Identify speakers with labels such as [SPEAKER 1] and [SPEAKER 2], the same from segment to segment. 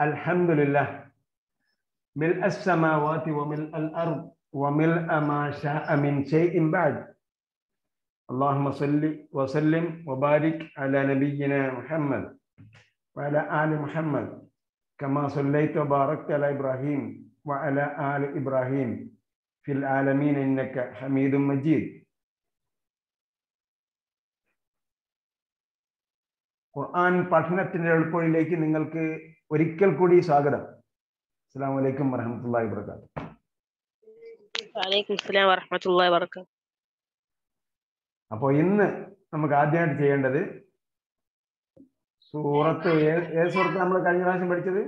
[SPEAKER 1] الحمد لله ملء السماوات وملء الأرض وملء ما شاء من شيء بعد اللهم صل وسلم وبارك على نبينا محمد وعلى آل محمد كما صليت وباركت على إبراهيم وعلى آل إبراهيم في العالمين إنك حميد مجيد ഖുർആൻ പഠനത്തിന്റെ എളുപ്പവഴിയിലേക്ക് നിങ്ങൾക്ക് ഒരിക്കൽ കൂടി സ്വാഗതം. അസ്സാം വലൈക്കും
[SPEAKER 2] വരഹമുല്ലാ വബറകാതുഹു.
[SPEAKER 1] അപ്പോൾ ഇന്ന് നമുക്ക് ആദ്യമായിട്ട് ചെയ്യേണ്ടത് സൂറത്ത് ഏത് സൂറത്ത് നമ്മൾ കഴിഞ്ഞ പ്രാവശ്യം പഠിച്ചത്?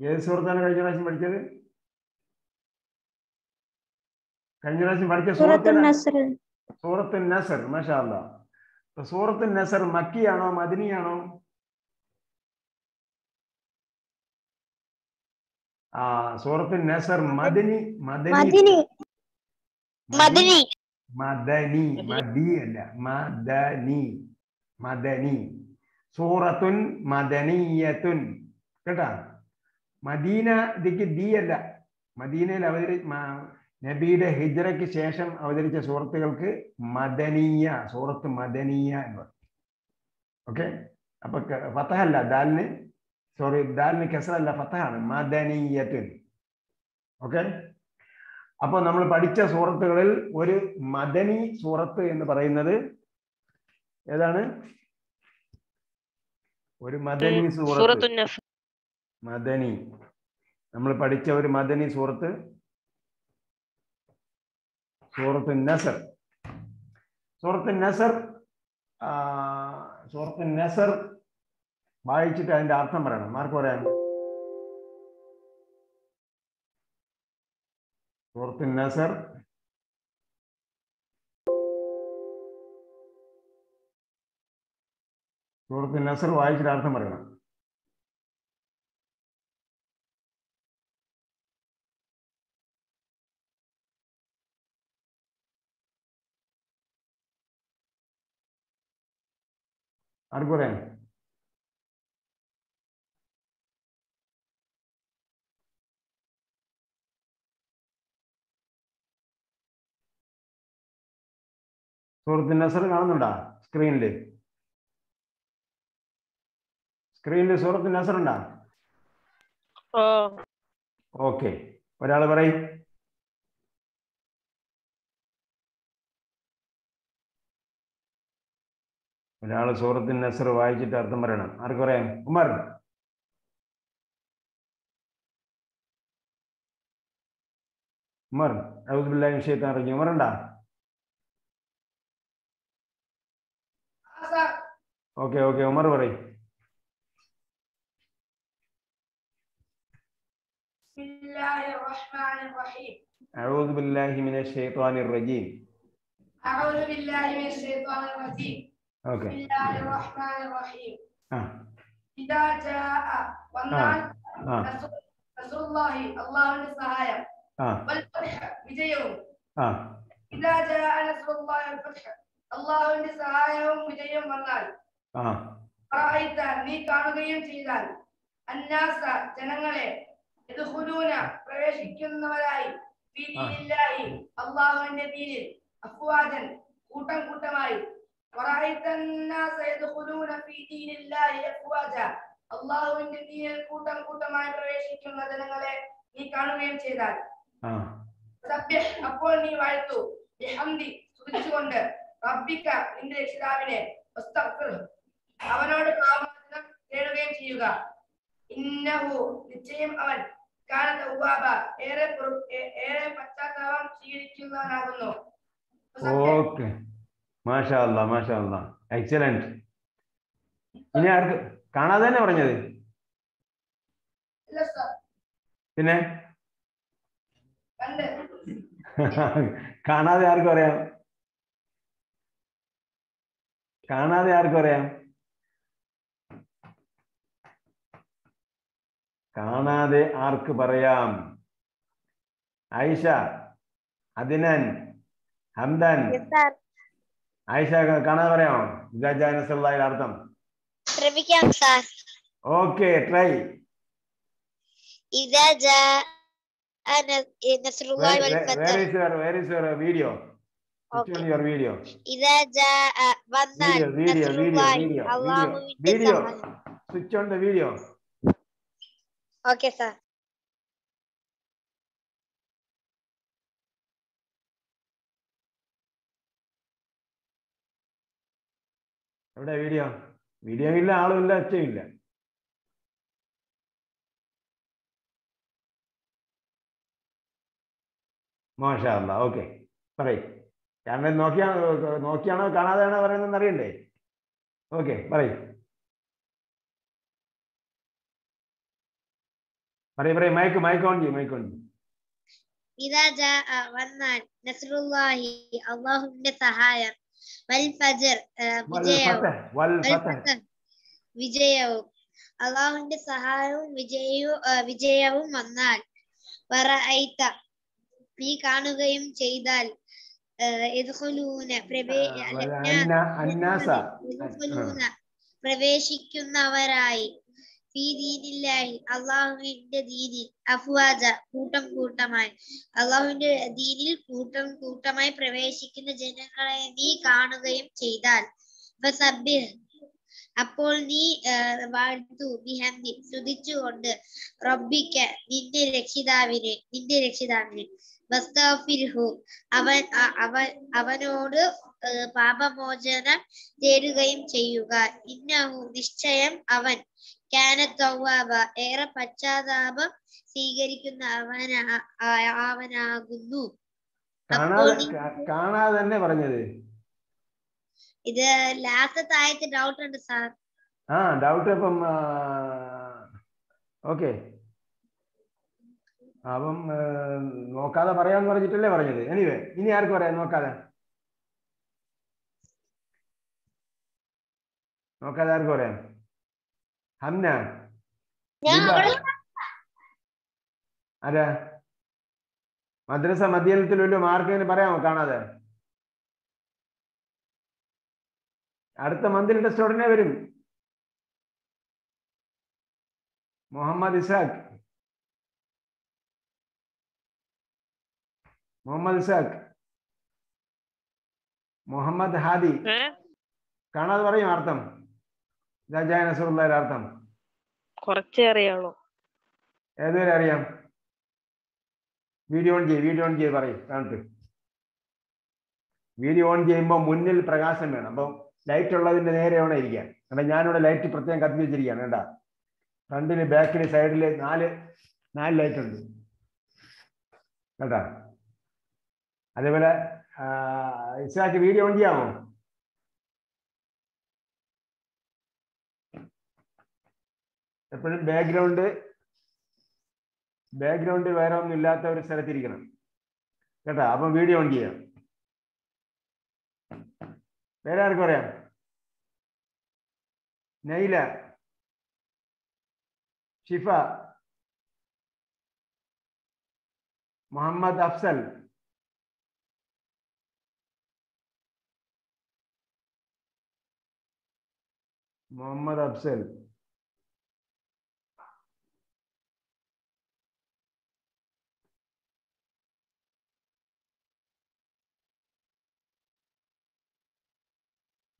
[SPEAKER 1] ഏത് സൂറത്താണ് കഴിഞ്ഞ പ്രാവശ്യം പഠിച്ചത്? കഴിഞ്ഞ പ്രാവശ്യം പഠിച്ച സൂറത്ത്
[SPEAKER 3] നസ്ർ.
[SPEAKER 1] സൂറത്ത് നസർ മഷാ അല്ല അപ്പൊ സൂറത്ത് നസർ മക്കിയാണോ മദനിയാണോ? ആ സൂറത്തുൽ നസർ മദനി മദനി
[SPEAKER 3] മദനി.
[SPEAKER 2] മദനി.
[SPEAKER 1] മദി അല്ല മദനി മദനി. സൂറത്തുൻ മദനീയത്തുൻ. കേട്ടാ? മദീന ഇതിക്ക് ദി അല്ല. മദീനയിൽ അവതരി നബിയുടെ ഹിജ്റയ്ക്ക് ശേഷം അവതരിച്ച സൂറത്തുകൾക്ക് മദനീയ സൂറത്ത് മദനീയ എന്ന് പറയും. ഓക്കെ? അപ്പൊ ഫത്തഹല്ല ദാലിന് സോറി ദാലിന് കെസറല്ല ഫത്തഹാണ് മദനീയത്തുൻ ഓക്കെ അപ്പോൾ നമ്മൾ പഠിച്ച സൂറത്തുകളിൽ ഒരു മദനി സൂറത്ത് എന്ന് പറയുന്നത് ഏതാണ്? ഒരു മദനി സൂറത്ത്. മദനി. നമ്മൾ പഠിച്ച ഒരു മദനി സൂറത്ത്. സൂറത്ത് നസർ. സൂറത്ത് നസർ സൂറത്ത് നസർ വായിച്ചിട്ട് അതിന്റെ അർത്ഥം പറയണം. മാർക്ക് പറയാൻ. സർ നസർ. സൂറത്ത് നസർ വായിച്ചിട്ട് അർത്ഥം പറയണം. ആർക്ക് പറയാം സൂറത്ത് നസർ കാണുന്നുണ്ടോ? സ്ക്രീനിൽ സ്ക്രീനിൽ സൂറത്ത് നസർ ഉണ്ടോ? ഓക്കെ. ഒരാൾ പറയും. ഒരാൾ സൂറത്ത് നസർ വായിച്ചിട്ട് അർത്ഥം പറയണം. ആർക്ക് പറയാം? ഉമർ ഉമർ ഔദുബില്ലാഹി ഷൈത്താൻ അറിഞ്ഞു ഉമർ ഉണ്ടാ ഓക്കെ ഓക്കെ ഉമർ പറയും
[SPEAKER 4] بسم الله الرحمن الرحيم
[SPEAKER 1] أعوذ بالله من الشيطان الرجيم
[SPEAKER 4] أعوذ بالله من الشيطان الرجيم
[SPEAKER 1] ഓക്കെ
[SPEAKER 4] بسم الله الرحمن الرحيم
[SPEAKER 1] ആ
[SPEAKER 4] إذا جاء വന്നാൽ
[SPEAKER 1] ആ
[SPEAKER 4] നസ്രു- നസ്രുല്ലാഹി അള്ളാഹുവിന്റെ സഹായം
[SPEAKER 1] ആ
[SPEAKER 4] വൽഫത്ഹ് വിജയവും
[SPEAKER 1] ആ
[SPEAKER 4] ഇദാ ജാഅ നസ്രുല്ലാഹി വൽഫത്ഹ് അള്ളാഹുവിന്റെ സഹായവും വിജയവും വന്നാൽ
[SPEAKER 1] ആ
[SPEAKER 4] റഅയ്ത നീ കാണുകയും ചെയ്താൽ അന്നാസ ജനങ്ങളെ പ്രവേശിക്കുന്നവരായി. അള്ളാഹുവിന്റെ ദീനിൽ അഫ്വാജൻ കൂട്ടം കൂട്ടമായി അള്ളാഹുവിന്റെ ദീനിൽ കൂട്ടം കൂട്ടമായി പ്രവേശിക്കുന്ന ജനങ്ങളെ നീ കാണുകയും ചെയ്താൽ. അപ്പോൾ നീ വാഴ്ത്തു. ബിഹംദി സ്തുതിച്ചുകൊണ്ട്. റബ്ബിക നിന്റെ രക്ഷിതാവിനെ. അവനോട് പാപമോചനം തേടുകയും ചെയ്യുക. ഇന്നഹു നിശ്ചയം അവൻ. കാലത്ത് തവ്വാബ ഏറെ ഏറെ പശ്ചാത്താപം സ്വീകരിക്കുന്നവനാകുന്നു.
[SPEAKER 1] ഓക്കെ മാഷാ അല്ലാ മാഷാ അല്ലാ എക്സലന്റ് ഇനി ആർക്ക്? കാണാതെ തന്നെ പറഞ്ഞത് പിന്നെ? കാണാതെ ആർക്കും അറിയാം കാണാതെ ആർക്കും അറിയാം കാണാതെ ആർക്ക് പറയാം ആയിഷ അദിനൻ ഹംദൻ ആയിഷ കാണാതെ പറയാമോ ഇജാജാനസുള്ള അർത്ഥം
[SPEAKER 3] ശ്രമിക്കാം sir
[SPEAKER 1] okay try
[SPEAKER 3] إذا جاء نصر الله
[SPEAKER 1] where
[SPEAKER 3] والفتح
[SPEAKER 1] is your where is your video
[SPEAKER 3] Okay.
[SPEAKER 1] Your video
[SPEAKER 3] إذا جاء വന്നാൽ
[SPEAKER 1] വീഡിയോ വീഡിയോ
[SPEAKER 3] نصر
[SPEAKER 1] വീഡിയോ
[SPEAKER 3] الله
[SPEAKER 1] വീഡിയോ
[SPEAKER 3] അള്ളാഹുവിന്റെ
[SPEAKER 1] വീഡിയോ
[SPEAKER 3] സഹായം ഓക്കെ സാർ
[SPEAKER 1] എവിടെ വീഡിയോ വീഡിയോ ഇല്ല ആളും ഇല്ല മോശമല്ല ഓക്കെ പറയ്. ഞാൻ നോക്കിയാ നോക്കിയാണോ കാണാതെയാണോ പറയുന്നതെന്ന് അറിയണ്ടേ? ഓക്കെ പറയ്. പറയ് പറയ് മൈക്ക് മൈക്ക് ഓൺ ചെയ്യും മൈക്ക് ഓൺ ചെയ്യും
[SPEAKER 3] إذا جاء വന്നാൽ നസ്രുല്ലാഹി അള്ളാഹുവിന്റെ സഹായം വൽ ഫജർ
[SPEAKER 1] വൽ
[SPEAKER 3] വിജയവും
[SPEAKER 1] ഫതഹ്, വൽ
[SPEAKER 3] വൽ
[SPEAKER 1] ഫതഹ്.
[SPEAKER 3] ഫതഹ്, വിജയവും അള്ളാഹുവിന്റെ സഹായവും വിജയവും ആ, വിജയവും വന്നാൽ വറഅയ്ത നീ കാണുകയും ചെയ്താൽ ആ, യദ്ഖുലൂന പ്രവേ
[SPEAKER 1] ആ,
[SPEAKER 3] അല്ല,
[SPEAKER 1] വൽ
[SPEAKER 3] നാ-
[SPEAKER 1] അന്ന- അന്നാസ
[SPEAKER 3] യദ്ഖുലൂന പ്രവേശിക്കുന്നവരായി ഫീ ദീനില്ലാഹി അള്ളാഹുവിന്റെ ദീനിൽ അഫ്വാജ കൂട്ടം കൂട്ടമായി. അള്ളാഹുവിന്റെ ദീനിൽ കൂട്ടം കൂട്ടമായി പ്രവേശിക്കുന്ന ജനങ്ങളെ നീ കാണുകയും ചെയ്താൽ. അപ്പോൾ നീ വാഴ്ത്തു ബിഹന്തി സ്തുതിച്ചുകൊണ്ട് റബ്ബിക്ക നിന്റെ രക്ഷിതാവിനെ നിന്റെ രക്ഷിതാവിനെ. വസ്തഗ്ഫിർഹു അവൻ അവൻ അവനോട് പാപമോചനം തേടുകയും ചെയ്യുക. ഇന്നഹു നിശ്ചയം അവൻ ഏറെ പശ്ചാത്താപം സ്വീകരിക്കുന്ന അവന അവനാകുന്നു.
[SPEAKER 1] കാണാതെ തന്നെ പറഞ്ഞത്.
[SPEAKER 3] ഇത് ലാസ്റ്റത്തെ ആയത്ത് ഡൗട്ട് ഉണ്ട് സാർ
[SPEAKER 1] ആ ഡൗട്ട് അപ്പം ഓക്കെ അപ്പം നോക്കാതെ പറയാന്ന് പറഞ്ഞിട്ടല്ലേ പറഞ്ഞത്. എനിവേ ഇനി ആർക്ക് പറയാം നോക്കാതെ. നോക്കാതെ ആർക്ക് പറയാം. ഹംന
[SPEAKER 3] ഞാൻ
[SPEAKER 1] ലിബ.
[SPEAKER 3] അവിടെ
[SPEAKER 1] ആരാ? മദ്രസ മധ്യത്തിൽ വല്ല മാർക്കിന് പറയാമോ കാണാതെ? അടുത്ത മന്തിൽ ടെസ്റ്റ് ഉടനെ വരും. മുഹമ്മദ് ഇസാഖ്. മുഹമ്മദ് ഇസാഖ്. മുഹമ്മദ് ഹാദി. കാണാതെ പറയും അർത്ഥം. അർത്ഥം
[SPEAKER 2] കുറച്ചേ അറിയാവുള്ളൂ
[SPEAKER 1] ഏതുവരെ അറിയാം? വീഡിയോ ഓൺ ചെയ്യ് വീഡിയോ ഓൺ ചെയ്ത് പറയും കാണട്ടെ വീഡിയോ ഓൺ ചെയ്യുമ്പോൾ മുന്നിൽ പ്രകാശം വേണം. അപ്പം ലൈറ്റ് ഉള്ളതിന്റെ നേരെ വേണം ഇരിക്കാൻ. കാരണം ഞാനിവിടെ ലൈറ്റ് പ്രത്യേകം കത്തി വെച്ചിരിക്കുകയാണ് കേട്ടാ ഫ്രണ്ടിൽ ബാക്കിൽ സൈഡിൽ നാല് നാല് ലൈറ്റ് ഉണ്ട്. കേട്ടാ അതേപോലെ ഇസ്ലാക്ക് വീഡിയോ ഓൺ ചെയ്യാമോ? എപ്പോഴും ബാക്ക്ഗ്രൗണ്ട് ബാക്ക്ഗ്രൗണ്ട് വേറെ ഒന്നും ഇല്ലാത്ത ഒരു സ്ഥലത്തിരിക്കണം. കേട്ടോ? അപ്പം വീഡിയോ ഓൺ ചെയ്യാം. വേറെ ആർക്കും പറയാം നൈല ഷിഫ മുഹമ്മദ് അഫ്സൽ. മുഹമ്മദ് അഫ്സൽ.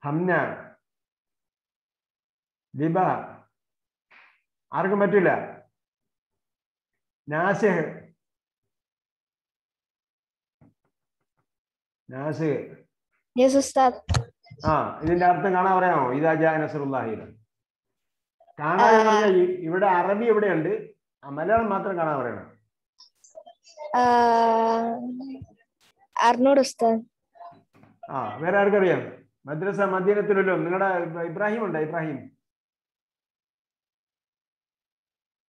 [SPEAKER 1] ഹംന ലിബ ആർക്കും പറ്റില്ല നാസിഹ്. ആ ഇതിന്റെ അർത്ഥം കാണാൻ പറയാമോ? ഇതാ ജാ നസറുല്ലാഹിയുടെ കാണാൻ പറഞ്ഞാൽ ഇവിടെ അറബി എവിടെയുണ്ട് ആ മലയാളം മാത്രം കാണാൻ പറയണം.
[SPEAKER 5] അറുന്നൂറ്
[SPEAKER 1] ആ വേറെ ആർക്കറിയാം? മദ്രസ മദീനത്തിലല്ലോ നിങ്ങളുടെ ഇബ്രാഹിം ഉണ്ടോ ഇബ്രാഹിം.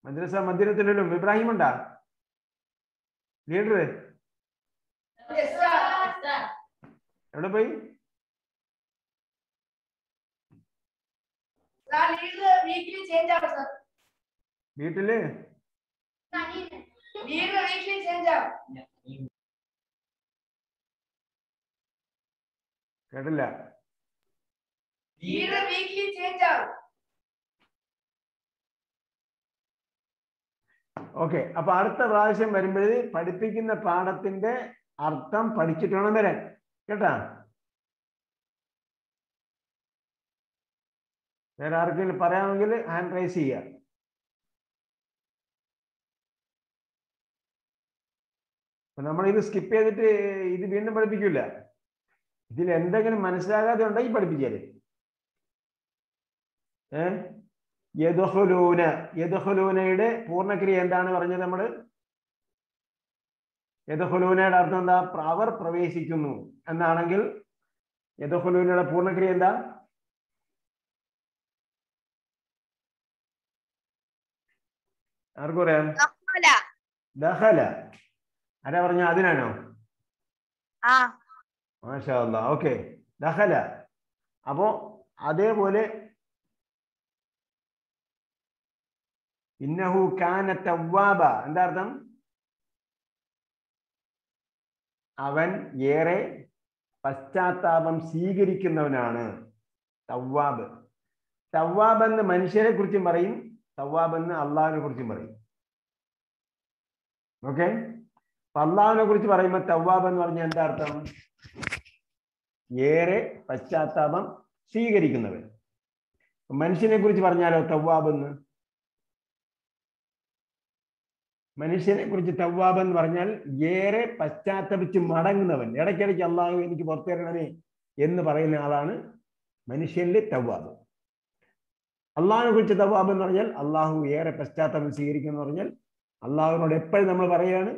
[SPEAKER 1] മദ്രസ മദീനത്തിലല്ലോ ഇബ്രാഹിം ഉണ്ടാ ലീഡർ എവിടെ പോയി?
[SPEAKER 4] വീട്ടിൽ? Leader
[SPEAKER 1] Need
[SPEAKER 4] a weekly change out.
[SPEAKER 1] Okay അപ്പൊ അടുത്ത പ്രാവശ്യം വരുമ്പോഴേ പഠിപ്പിക്കുന്ന പാഠത്തിന്റെ അർത്ഥം പഠിച്ചിട്ട് വേണം വരാൻ. കേട്ടാ? വേറെ ആർക്കെങ്കിലും പറയാമെങ്കിൽ ഹാൻഡ് റൈസ് ചെയ്യുക. ഇത് സ്കിപ്പ് ചെയ്തിട്ട് ഇത് വീണ്ടും പഠിപ്പിക്കില്ല ഇതിൽ എന്തെങ്കിലും മനസ്സിലാകാതെ ഉണ്ടെങ്കിൽ പഠിപ്പിക്കാല്ലേ ഏ? യദുഹുലൂന. യദുഹുലൂനയുടെ പൂർണക്രിയ എന്താണ് പറഞ്ഞത് നമ്മൾ? യദുഹുലൂനയുടെ അർത്ഥം എന്താ? അവർ പ്രവേശിക്കുന്നു എന്നാണെങ്കിൽ യദുഹുലൂനയുടെ പൂർണക്രിയ എന്താ? ആർക്കും പറയാം? ദഹല. ആരാ പറഞ്ഞ അതിനാണോ? മാഷാ ഓക്കെ. ദഹല. അപ്പോ അതേപോലെ ഇന്നഹു കാന തവ്വാബ. എന്താ അർത്ഥം? അവൻ ഏറെ പശ്ചാത്താപം സ്വീകരിക്കുന്നവനാണ്. തവ്വാബ്. തവ്വാബ് എന്ന് മനുഷ്യരെ കുറിച്ചും പറയും തവ്വാബ് എന്ന് അള്ളാഹിനെ കുറിച്ചും പറയും. ഓക്കെ? അപ്പൊ അള്ളാഹിനെ കുറിച്ച് പറയുമ്പോൾ തവ്വാബ് എന്ന് പറഞ്ഞാൽ എന്താ അർത്ഥം? ഏറെ പശ്ചാത്താപം സ്വീകരിക്കുന്നവൻ. മനുഷ്യനെ കുറിച്ച് പറഞ്ഞാലോ തവ്വാബ് എന്ന്? മനുഷ്യനെ കുറിച്ച് തവ്വാബ് എന്ന് പറഞ്ഞാൽ ഏറെ പശ്ചാത്തപിച്ച് മടങ്ങുന്നവൻ. ഇടയ്ക്കിടയ്ക്ക് അള്ളാഹു എനിക്ക് പുറത്തു തരണമേ എന്ന് പറയുന്ന ആളാണ് മനുഷ്യന്റെ തവ്വാബ് അള്ളാഹിനെ കുറിച്ച് തവ്വാബ് എന്ന് പറഞ്ഞാൽ അള്ളാഹു ഏറെ പശ്ചാത്തലം സ്വീകരിക്കുന്നു പറഞ്ഞാൽ അള്ളാഹുവിനോട് എപ്പോഴും നമ്മൾ പറയുകയാണ്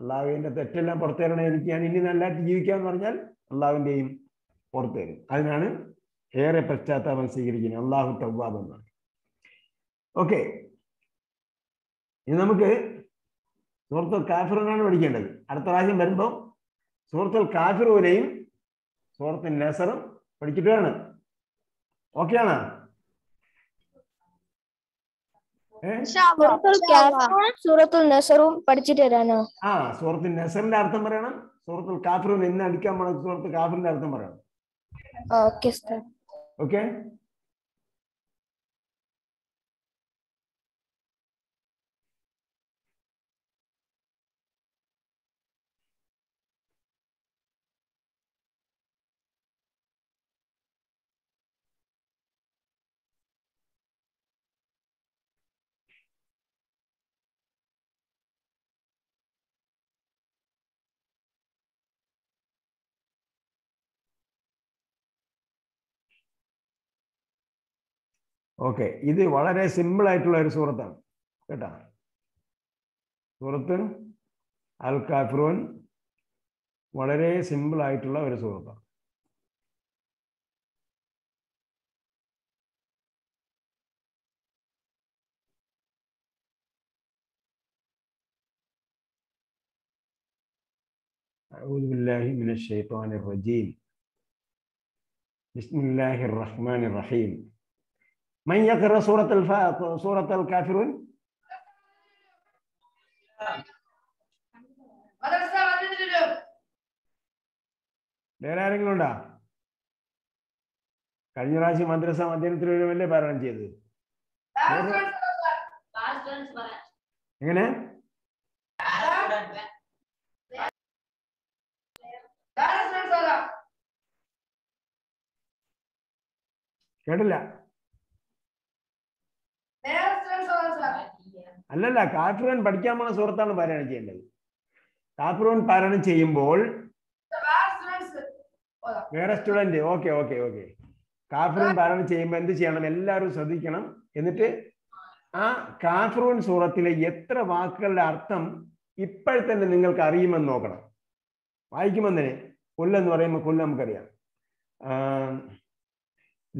[SPEAKER 1] അള്ളാഹു എന്റെ തെറ്റെല്ലാം പുറത്തു തരണേ എനിക്ക് ഞാൻ ഇനി നല്ലതായിട്ട് ജീവിക്കാന്ന് പറഞ്ഞാൽ അള്ളാഹുവിന്റെയും പുറത്തു തരും അതിനാണ് ഏറെ പശ്ചാത്താപം സ്വീകരിക്കുന്നത് അള്ളാഹു തവ്വാബ് എന്നാണ് ഓക്കെ. ഇനി നമുക്ക് സൂറത്തുൽ കാഫിറിനാണ് പഠിക്കേണ്ടത്. അടുത്ത പ്രാവശ്യം വരുമ്പോൾ സൂറത്തുൽ കാഫിറൂനെയും സൂറത്തുൽ നസറും പഠിച്ചിട്ട് വേണം ഓക്കെയാണ്
[SPEAKER 5] സൂറത്തുൽ നസറും പഠിച്ചിട്ട് വരാനോ?
[SPEAKER 1] ആ സൂറത്തുൽ നസറിന്റെ അർത്ഥം പറയണം. സൂറത്തുൽ കാഫിറൂൻ എന്ന് അടിക്കാൻ പോണ സൂറത്തുൽ കാഫിറിന്റെ അർത്ഥം പറയണം.
[SPEAKER 5] ഓക്കെ സർ
[SPEAKER 1] ഓക്കെ ഓക്കെ ഇത് വളരെ സിമ്പിൾ ആയിട്ടുള്ള ഒരു സൂറത്താണ് കേട്ടാ സൂറത്ത് അൽ കാഫിറൂൻ വളരെ സിമ്പിൾ ആയിട്ടുള്ള ഒരു സൂറത്താണ് أعوذ بالله من الشيطان الرجيم بسم الله الرحمن الرحيم من يقرأ سورة الفا... سورة الكافرون
[SPEAKER 4] മദ്രസ വന്നിട്ടില്ലോ
[SPEAKER 1] വേറെ ആരെങ്കിലും ഉണ്ടോ കഴിഞ്ഞ പ്രാവശ്യം മദ്രസ മധ്യനത്തിലൊരുമല്ലേ പാരായണം ചെയ്തത് എങ്ങനെ കേട്ടില്ല അല്ലല്ല കാഫിറോൻ പഠിക്കാൻ പോണ സുഹൃത്താണ് പാരായണം ചെയ്യേണ്ടത്. കാഫിറോൻ പാരായണം ചെയ്യുമ്പോൾ വേറെ സ്റ്റുഡന്റ് ഓക്കെ ഓക്കെ ഓക്കെ. കാഫിറൂൻ പാരായണം ചെയ്യുമ്പോൾ എന്ത് ചെയ്യണം? എല്ലാവരും ശ്രദ്ധിക്കണം. എന്നിട്ട് ആ കാഫിറൂൻ സൂറത്തിലെ എത്ര വാക്കുകളുടെ അർത്ഥം ഇപ്പോഴത്തന്നെ നിങ്ങൾക്ക് അറിയുമെന്ന് നോക്കണം. വായിക്കുമെന്നതിന് കൊല്ലെന്ന് പറയുമ്പോൾ കൊല്ല നമുക്കറിയാം.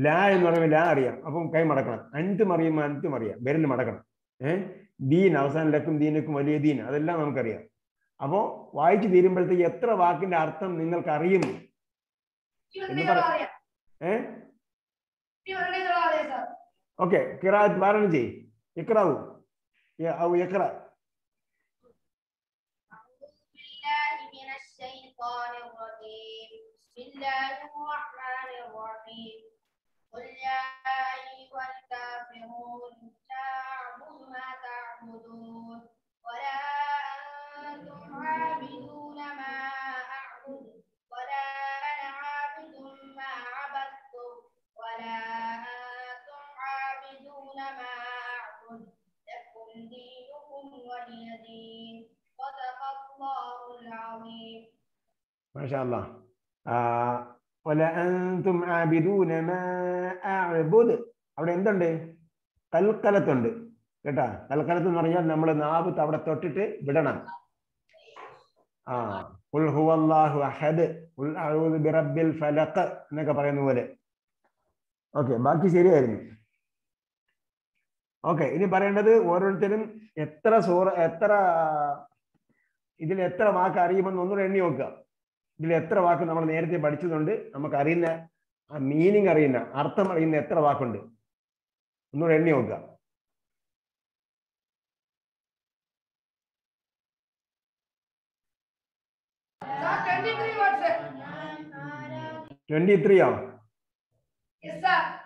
[SPEAKER 1] ലാ എന്ന് പറയുമ്പോൾ ലാ അറിയാം. അപ്പം കൈ മടക്കണം. അഞ്ചും അറിയുമ്പോൾ അഞ്ചും അറിയാം. വിരൽ മടക്കണം. ഏഹ് ദീൻ അവസാനം ലക്കും ദീനക്കും വലിയ ദീൻ അതെല്ലാം നമുക്കറിയാം അപ്പോ വായിച്ചു തീരുമ്പോഴത്തേക്ക് എത്ര വാക്കിന്റെ അർത്ഥം നിങ്ങൾക്ക് അറിയും ഏഹ് ഓക്കെ കിറാത്ത് പാരായണം ചെയ് ഇക്രാവു ഔ ഇക്ര
[SPEAKER 3] بالله من الشيطان الرجيم بسم الله الرحمن الرحيم قل يا أيها الكافرون ما تعبدون ولا أنتم عابدون ما أعبد ولا أنا عابدون ما لكم
[SPEAKER 1] دينكم ولي الله العظيم. ما شاء الله. آه ولا أنتم عابدون ما أعبد. അവിടെ എന്തുണ്ട്? കൽക്കലത്തുണ്ട് കേട്ടാ? കൽക്കലത്ത് എന്ന് പറഞ്ഞാൽ നമ്മൾ നാവ് അവിടെ തൊട്ടിട്ട് വിടണം. ആ ഹുവല്ലാഹു അഹദ് ഫലഖ് എന്നൊക്കെ പറയുന്ന പോലെ. ഓക്കെ ബാക്കി ശരിയായിരുന്നു. ഓക്കെ ഇനി പറയേണ്ടത് ഓരോരുത്തരും എത്ര സൂറ എത്ര ഇതിൽ എത്ര വാക്ക് അറിയുമെന്ന് ഒന്നുകൂടെ എണ്ണി നോക്കുക. ഇതിൽ എത്ര വാക്ക് നമ്മൾ നേരത്തെ പഠിച്ചതുകൊണ്ട് നമുക്ക് അറിയുന്ന മീനിങ് അറിയുന്ന അർത്ഥം അറിയുന്ന എത്ര വാക്കുണ്ട്.
[SPEAKER 4] non è
[SPEAKER 1] neoga. Twenty-three.
[SPEAKER 4] Yes, sir.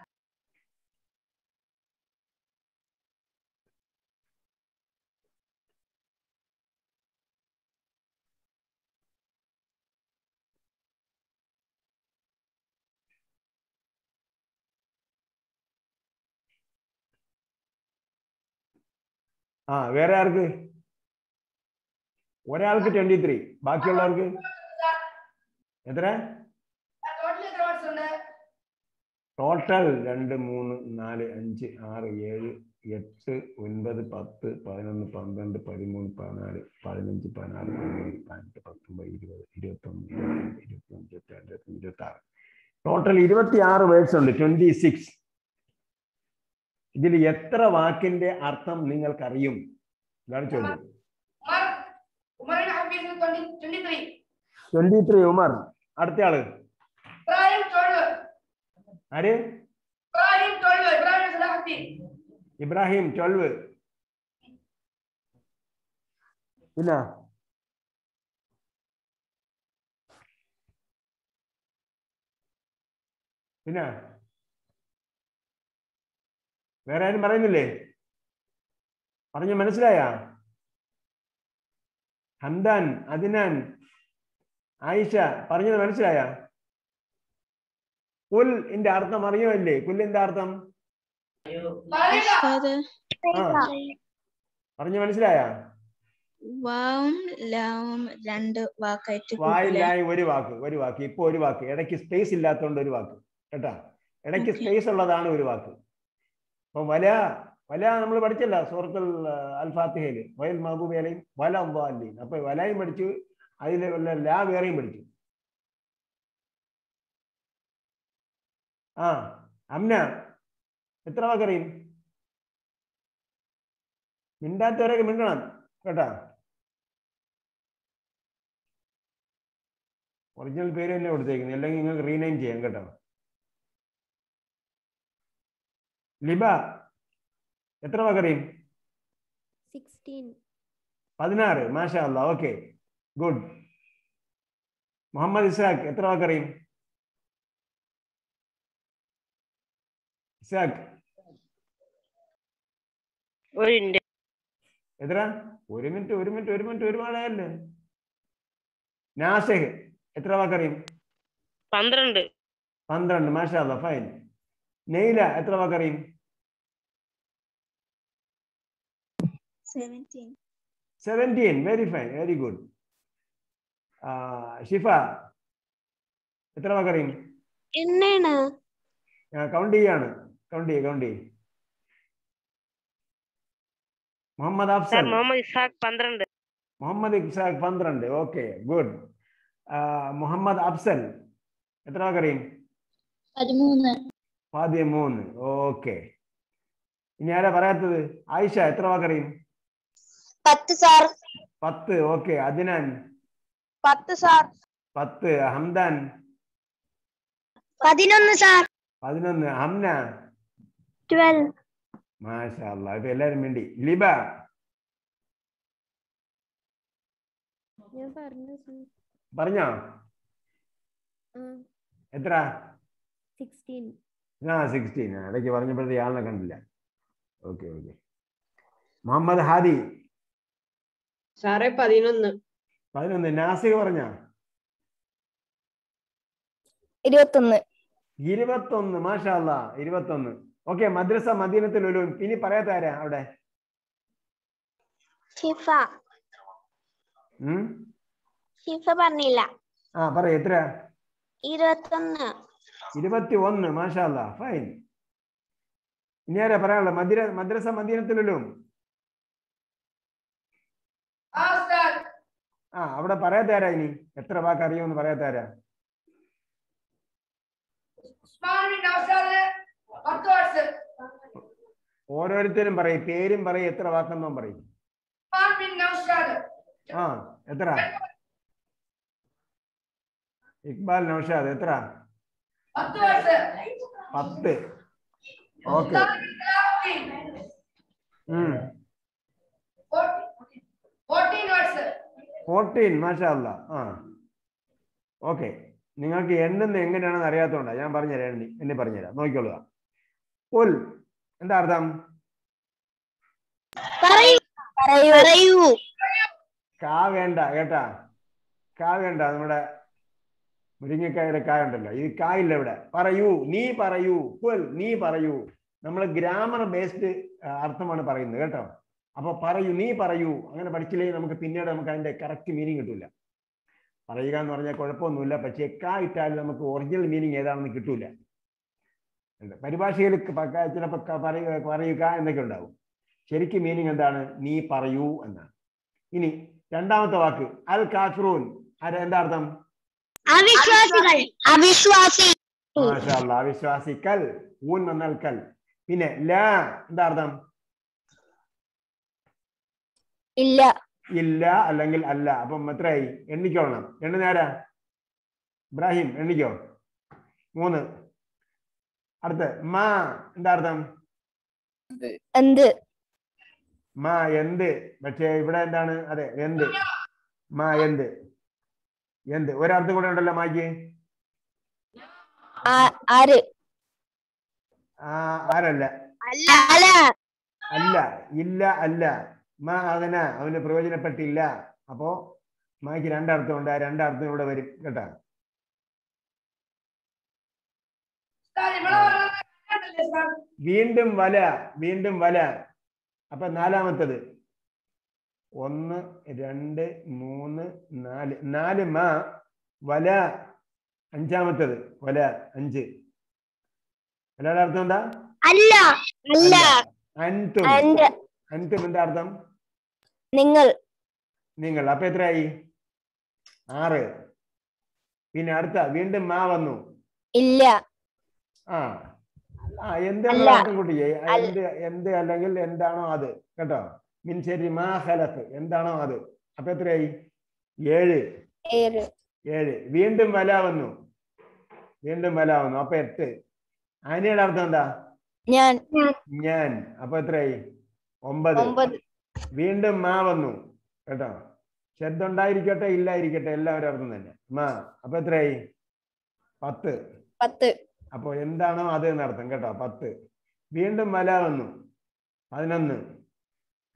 [SPEAKER 1] ആ വേറെ ആർക്ക്? ഒരാൾക്ക് ട്വന്റി ത്രീ ബാക്കിയുള്ളവർക്ക്? എത്ര? ടോട്ടൽ രണ്ട് മൂന്ന് നാല് അഞ്ച് ആറ് ഏഴ് എട്ട് ഒൻപത് പത്ത് പതിനൊന്ന് പന്ത്രണ്ട് പതിമൂന്ന് പതിനാല് പതിനഞ്ച് പതിനാറ് പതിനേഴ് പതിനെട്ട് പത്തൊമ്പത് ഇരുപത് ഇരുപത്തൊന്ന് ഇരുപത്തിമൂന്ന് ഇരുപത്തിരണ്ട് ഇരുപത്തി ആറ് ടോട്ടൽ ഇരുപത്തി ആറ് വേർഡ്സ് ഉണ്ട്. ട്വന്റി സിക്സ് ഇതിൽ എത്ര വാക്കിന്റെ അർത്ഥം നിങ്ങൾക്കറിയും? ഇതാണ് ചോദ്യം.
[SPEAKER 4] ഉമർ ഉമറിന് ഹഫീസ് 20 23
[SPEAKER 1] ട്വന്റി ത്രീ ഉമർ. അടുത്ത
[SPEAKER 4] ആൾ 12
[SPEAKER 1] ആര്?
[SPEAKER 4] ഇബ്രാഹിം 12 ഇബ്രാഹിം സലാഹുദ്ദീൻ.
[SPEAKER 1] ഇബ്രാഹിം ട്വൽവ്. പിന്നെ? പിന്നെ? വേറെ ആരും പറയുന്നില്ലേ? പറഞ്ഞു മനസ്സിലായ? ഹംദാൻ അദിനാൻ ആയിഷ പറഞ്ഞത് മനസ്സിലായ? കുൽ എന്റെ അർത്ഥം അറിയോ ഇല്ലേ കുല്ലിന്റെ അർത്ഥം? പറഞ്ഞു മനസ്സിലായ?
[SPEAKER 6] വാവും ലാവും രണ്ട് വാക്കായിട്ട്?
[SPEAKER 1] ഒരു വാക്ക് ഒരു വാക്ക്. ഇപ്പൊ ഒരു വാക്ക്. ഇടയ്ക്ക് സ്പേസ് ഇല്ലാത്തതുകൊണ്ട് ഒരു വാക്ക്. കേട്ടാ? ഇടയ്ക്ക് സ്പേസ് ഉള്ളതാണ് ഒരു വാക്ക്. അപ്പൊ വല വല നമ്മൾ പഠിച്ചല്ല സൂറത്തുൽ അൽഫാത്തിഹയിൽ. വയൽ മഹബൂബിയാലയും വല അള്ളാലീൻ അപ്പൊ വലയും പഠിച്ചു അതിൽ വല്ല ലാ വേറെയും പഠിച്ചു. ആ അമ്ന എത്ര വാക്കറിയും മിണ്ടാത്തവരൊക്കെ മിണ്ടണം കേട്ടാ? ഒറിജിനൽ പേര് തന്നെ കൊടുത്തേക്കുന്നത് അല്ലെങ്കിൽ നിങ്ങൾക്ക് റീനെയിം ചെയ്യാം കേട്ടോ. ലിബ എത്ര വാക്കറിയും
[SPEAKER 5] സിക്സ്റ്റീൻ
[SPEAKER 1] പതിനാറ് മാഷാ അല്ല ഓക്കെ ഗുഡ്. മുഹമ്മദ് ഇസാഖ് എത്ര ഇസാഖ് എത്ര? ഒരു മിനിറ്റ് ഒരു മിനിറ്റ് ഒരു മിനിറ്റ് ഒരുപാടായല്ലേ നാസെഹ് എത്ര വാക്കറിയും
[SPEAKER 7] പന്ത്രണ്ട്.
[SPEAKER 1] പന്ത്രണ്ട് മാഷാ അല്ല ഫൈൻ. നെയ്ല എത്ര വാക്കറിയും
[SPEAKER 6] Seventeen.
[SPEAKER 1] Seventeen very fine very good Shifa എത്ര വാക്കറിയും കൗണ്ട് ചെയ്യാണ്. കൗണ്ട് ചെയ്യ കൗണ്ട് ചെയ്യ. മുഹമ്മദ്
[SPEAKER 7] സാർ
[SPEAKER 1] അഫ്സൽ
[SPEAKER 7] മുഹമ്മദ് ഇസാഖ് പന്ത്രണ്ട്.
[SPEAKER 1] മുഹമ്മദ് ഇസാഖ് പന്ത്രണ്ട്. ഓക്കെ ഗുഡ് മുഹമ്മദ് അഫ്സൽ എത്ര വാക്കറിയും
[SPEAKER 6] പതിമൂന്ന്.
[SPEAKER 1] ഫാദിയ മൂന്ന് ഓക്കെ. ഇനി ആരാ പറയാത്തത്? ആയിഷ എത്ര വാക്കറിയും
[SPEAKER 5] പത്ത് സാർ.
[SPEAKER 1] പത്ത്. ഓക്കെ. അദിനാൻ.
[SPEAKER 5] പത്ത് സാർ.
[SPEAKER 1] പത്ത്. ഹംദാൻ.
[SPEAKER 5] പതിനൊന്ന് സാർ.
[SPEAKER 1] പതിനൊന്ന്. ഹംന.
[SPEAKER 5] ട്വൽവ്.
[SPEAKER 1] മാഷാ ഇപ്പൊ എല്ലാരും വേണ്ടി ലിബ.
[SPEAKER 5] ഞാൻ പറഞ്ഞു?
[SPEAKER 1] പറഞ്ഞോ എത്ര?
[SPEAKER 5] സിക്സ്റ്റീൻ.
[SPEAKER 1] ആ സിക്സ്റ്റീൻ ഇടയ്ക്ക് പറഞ്ഞപ്പോഴത്തെ ആളിനെ കണ്ടില്ല. Okay okay Muhammad Hadi.
[SPEAKER 8] സാറേ പതിനൊന്ന്.
[SPEAKER 1] പതിനൊന്ന്. നാസിക പറഞ്ഞ?
[SPEAKER 5] ഇരുപത്തൊന്ന്.
[SPEAKER 1] ഇരുപത്തൊന്ന് മാഷാല്ല ഇരുപത്തൊന്ന്. ഓക്കെ മദ്രസ മദീനത്തിൽ ഒരു ഇനി പറയാത്ത ആരാ അവിടെ?
[SPEAKER 5] ഷിഫ.
[SPEAKER 1] ഉം?
[SPEAKER 5] ഷിഫ പറഞ്ഞില്ല.
[SPEAKER 1] ആ പറ എത്ര
[SPEAKER 5] ഇരുപത്തൊന്ന്.
[SPEAKER 1] ഇരുപത്തി ഒന്ന് മാഷാല്ല ഫൈൻ ഇനി ആരാ പറയാനുള്ള മദ്ര മദ്രസ മദീനത്തിലും
[SPEAKER 4] ആ
[SPEAKER 1] അവിടെ പറയാത്താരാ ഇനി? എത്ര വാക്ക് അറിയുമെന്ന്
[SPEAKER 4] വർഷം
[SPEAKER 1] ഓരോരുത്തരും പറയും പേരും പറയും എത്ര വാക്കെന്നോ പറയും. ആ എത്ര? ഇക്ബാൽ നൗഷാദ് എത്ര?
[SPEAKER 4] പത്ത്
[SPEAKER 1] ഓക്കെ.
[SPEAKER 4] ഫോർട്ടീൻ
[SPEAKER 1] മാഷാല്ല ആ. ഓക്കെ. നിങ്ങൾക്ക് എണ്ണുന്ന എങ്ങനെയാണെന്ന് അറിയാത്തതുകൊണ്ടാ ഞാൻ പറഞ്ഞുതരാം എണ്ണി എന്നെ പറഞ്ഞുതരാം നോക്കിക്കൊള്ളുക ഉൽ എന്താ അർത്ഥം?
[SPEAKER 5] പറയൂ. പറയൂ.
[SPEAKER 1] കാ വേണ്ട കേട്ടാ? കാ വേണ്ട നമ്മുടെ മുരിങ്ങക്കായുടെ കായ ഉണ്ടല്ലോ ഈ കായില്ല ഇവിടെ പറയൂ നീ പറയൂ പുൽ നീ പറയൂ. നമ്മൾ ഗ്രാമർ ബേസ്ഡ് അർത്ഥമാണ് പറയുന്നത് കേട്ടോ. അപ്പൊ പറയൂ നീ പറയൂ അങ്ങനെ പഠിച്ചില്ലെങ്കിൽ നമുക്ക് പിന്നീട് നമുക്ക് അതിന്റെ കറക്റ്റ് മീനിങ് കിട്ടൂല. പറയുക എന്ന് പറഞ്ഞാൽ കുഴപ്പമൊന്നുമില്ല പക്ഷേ കാ ഇട്ടാൽ നമുക്ക് ഒറിജിനൽ മീനിങ് ഏതാണെന്ന് കിട്ടൂല. പരിഭാഷയിൽ ചിലപ്പോ പറയുക പറയുക എന്നൊക്കെ ഉണ്ടാവും. ശരിക്കും മീനിങ് എന്താണ്? നീ പറയൂ എന്നാണ്. ഇനി രണ്ടാമത്തെ വാക്ക് അൽ കാഫിറൂൻ അത് എന്താ അർത്ഥം?
[SPEAKER 5] അവിശ്വാസികൾ. അവിശ്വാസി.
[SPEAKER 1] മാഷാ അല്ലാ, അവിശ്വാസി കൽ ഊൻ വന്നാൽ കൽ പിന്നെ ല എന്താ അർത്ഥം?
[SPEAKER 5] ഇല്ല.
[SPEAKER 1] ഇല്ല അല്ലെങ്കിൽ അല്ല. അപ്പം എത്രയായി? എണ്ണിക്കോളണം. എണ്ണ നേരാ ഇബ്രാഹിം എണ്ണിക്കോ? മൂന്ന്. അടുത്ത് മാ എന്താ അർത്ഥം?
[SPEAKER 5] എന്ത്?
[SPEAKER 1] മാ എന്ത്? പക്ഷേ ഇവിടെ എന്താണ്? അതെ എന്ത്? മാ എന്ത്? എന്ത്? ഒരർത്ഥം കൂടെ ഉണ്ടല്ലോ മാജി ആരല്ല?
[SPEAKER 5] അല്ല.
[SPEAKER 1] അല്ല. ഇല്ല അല്ല. മാ അവന. അവന് പ്രയോജനപ്പെട്ടില്ല. അപ്പോ മാക്ക് രണ്ടർത്ഥമുണ്ട് ആ രണ്ടർത്ഥം ഇവിടെ വരും. കേട്ടാ? വീണ്ടും വല. വീണ്ടും വല. അപ്പൊ നാലാമത്തത്. ഒന്ന് രണ്ട് മൂന്ന് നാല്. നാല് മാ വല അഞ്ചാമത്തേത് വല അഞ്ച്. വലയുടെ അർത്ഥം എന്താ?
[SPEAKER 5] അല്ല അല്ല.
[SPEAKER 1] അൻതും. എന്താ അർത്ഥം?
[SPEAKER 5] നിങ്ങൾ.
[SPEAKER 1] നിങ്ങൾ. അപ്പൊ എത്രയായി? ആറ്. പിന്നെ അടുത്ത വീണ്ടും മാ വന്നു.
[SPEAKER 5] ഇല്ല.
[SPEAKER 1] ആ. ആ എന്ത്
[SPEAKER 5] അല്ല.
[SPEAKER 1] എന്നുള്ള കുട്ടിയെ? എന്ത് എന്ത് അല്ലെങ്കിൽ എന്താണോ അത്. കേട്ടോ? മിൻ ശരി മാ ഹലഫ് എന്താണോ അത്? അപ്പൊ എത്രയായി? ഏഴ്.
[SPEAKER 5] ഏഴ്.
[SPEAKER 1] വീണ്ടും വല വന്നു. വീണ്ടും വല വന്നു. അപ്പൊ എട്ട്. ആനയുടെ അർത്ഥം എന്താ?
[SPEAKER 5] ഞാൻ.
[SPEAKER 1] ഞാൻ. അപ്പൊ എത്രയായി? ഒമ്പത്. വീണ്ടും മാ വന്നു. കേട്ടോ? ശബ്ദം ഉണ്ടായിരിക്കട്ടെ ഇല്ലായിരിക്കട്ടെ എല്ലാവരും അർത്ഥം തന്നെ. മാ. അപ്പൊ എത്രയായി? പത്ത്.
[SPEAKER 5] പത്ത്.
[SPEAKER 1] അപ്പൊ എന്താണോ അത് എന്നർത്ഥം. കേട്ടോ? പത്ത്. വീണ്ടും വല വന്നു. പതിനൊന്ന്.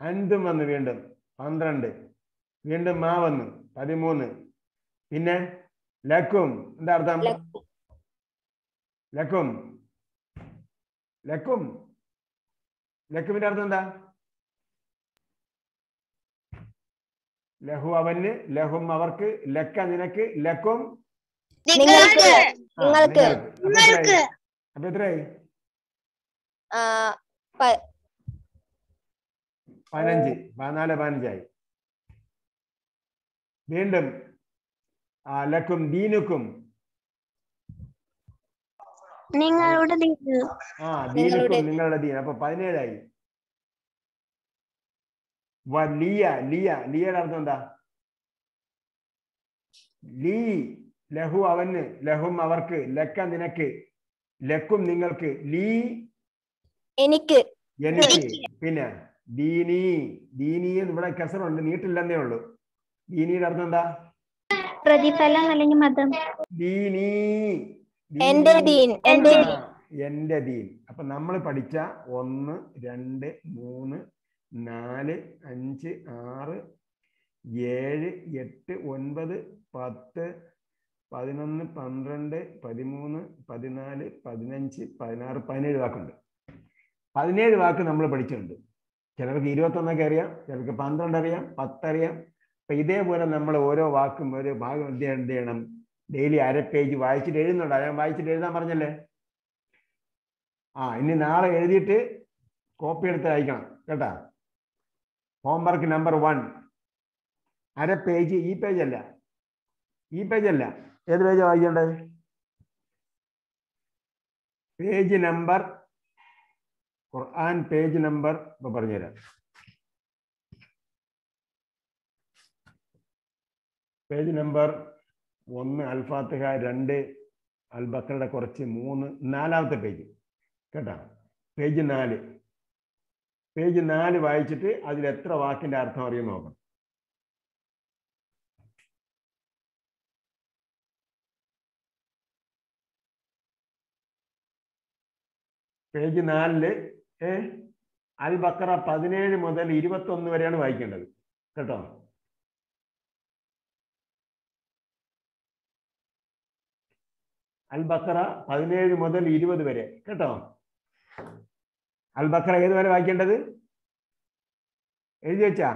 [SPEAKER 1] അൻതും വന്നു വീണ്ടും. പന്ത്രണ്ട്. വീണ്ടും മാ വന്നു. പതിമൂന്ന്. പിന്നെ ലക്കും. എന്താ അർത്ഥം?
[SPEAKER 5] ലക്കും.
[SPEAKER 1] ലക്കും. ലക്കും ലക്കുമിന്റെ അർത്ഥം എന്താ? ലഹു അവന് ലഹും അവർക്ക് ലക്ക നിനക്ക് ലക്കും
[SPEAKER 5] നിങ്ങൾക്ക്. നിങ്ങൾക്ക്.
[SPEAKER 1] നിങ്ങൾക്ക്. അപ്പൊ എത്രയായി? അപ്പൊ എത്രയായി
[SPEAKER 5] ആ, പ-
[SPEAKER 1] പതിനഞ്ച് പതിനാല് പതിനഞ്ചായി. വീണ്ടും അലക്കും ലക്കും ദീനുക്കും.
[SPEAKER 5] നിങ്ങളുടെ
[SPEAKER 1] ആ ദീനുക്കും നിങ്ങളുടെ ദീൻ. അപ്പൊ പതിനേഴായി. ലിയ ലിയ ലിയയുടെ അർത്ഥം എന്താ? ലീ ലഹു അവന് ലഹും അവർക്ക് ലക്ക നിനക്ക് ലക്കും നിങ്ങൾക്ക് ലീ
[SPEAKER 5] എനിക്ക്.
[SPEAKER 1] എനിക്ക്. പിന്നെ? ദീനി ദീനി ഇവിടെ കസറുണ്ട് നീട്ടില്ലെന്നേ ഉള്ളൂ. ദീനിയുടെ അർത്ഥം എന്താ?
[SPEAKER 5] പ്രതിഫലം അല്ലെങ്കിൽ മതം.
[SPEAKER 1] ദീനി
[SPEAKER 5] എന്റെ ദീൻ എന്റെ
[SPEAKER 1] ദീൻ. എന്റെ ദീൻ. അപ്പൊ നമ്മൾ പഠിച്ച ഒന്ന് രണ്ട് മൂന്ന് നാല് അഞ്ച് ആറ് ഏഴ് എട്ട് ഒൻപത് പത്ത് പതിനൊന്ന് പന്ത്രണ്ട് പതിമൂന്ന് പതിനാല് പതിനഞ്ച് പതിനാറ് പതിനേഴ് വാക്കുണ്ട്. പതിനേഴ് വാക്ക് നമ്മൾ പഠിച്ചിട്ടുണ്ട്. ചിലർക്ക് ഇരുപത്തൊന്നൊക്കെ അറിയാം ചിലർക്ക് പന്ത്രണ്ട് അറിയാം പത്തറിയാം അപ്പൊ ഇതേപോലെ നമ്മൾ ഓരോ വാക്കും ഓരോ ഭാഗം എന്ത് ചെയ്യണം- എന്ത് ചെയ്യണം? ഡെയിലി അര പേജ് വായിച്ചിട്ട് എഴുതുന്നുണ്ട്? ഞാൻ വായിച്ചിട്ട് എഴുതാൻ പറഞ്ഞല്ലേ? ആ ഇനി നാളെ എഴുതിയിട്ട് കോപ്പി എടുത്ത് അയക്കണം കേട്ടാ? ഹോംവർക്ക് നമ്പർ വൺ അര പേജ് ഈ പേജ് അല്ല. ഈ പേജ് അല്ല. ഏത് പേജാണ് വായിക്കേണ്ടത്? Page number Quran page number ഇപ്പൊ പറഞ്ഞുതരാം. പേജ് നമ്പർ ഒന്ന് അൽഫാത്തിഹ രണ്ട് അൽബക്കറുടെ കുറച്ച് മൂന്ന് നാലാമത്തെ പേജ്. കേട്ടോ? പേജ് നാല്. പേജ് നാല് വായിച്ചിട്ട് അതിൽ എത്ര വാക്കിന്റെ അർത്ഥം അറിയാൻ നോക്കണം. പേജ് നാലിൽ ഏ? അൽ ബക്കറ പതിനേഴ് മുതൽ ഇരുപത്തി ഒന്ന് വരെയാണ് വായിക്കേണ്ടത്. കേട്ടോ? അൽ ബക്കറ പതിനേഴ് മുതൽ ഇരുപത് വരെ. കേട്ടോ? അൽ ബക്കറ ഏത് വരെ വായിക്കേണ്ടത്? എഴുതി വെച്ചാ?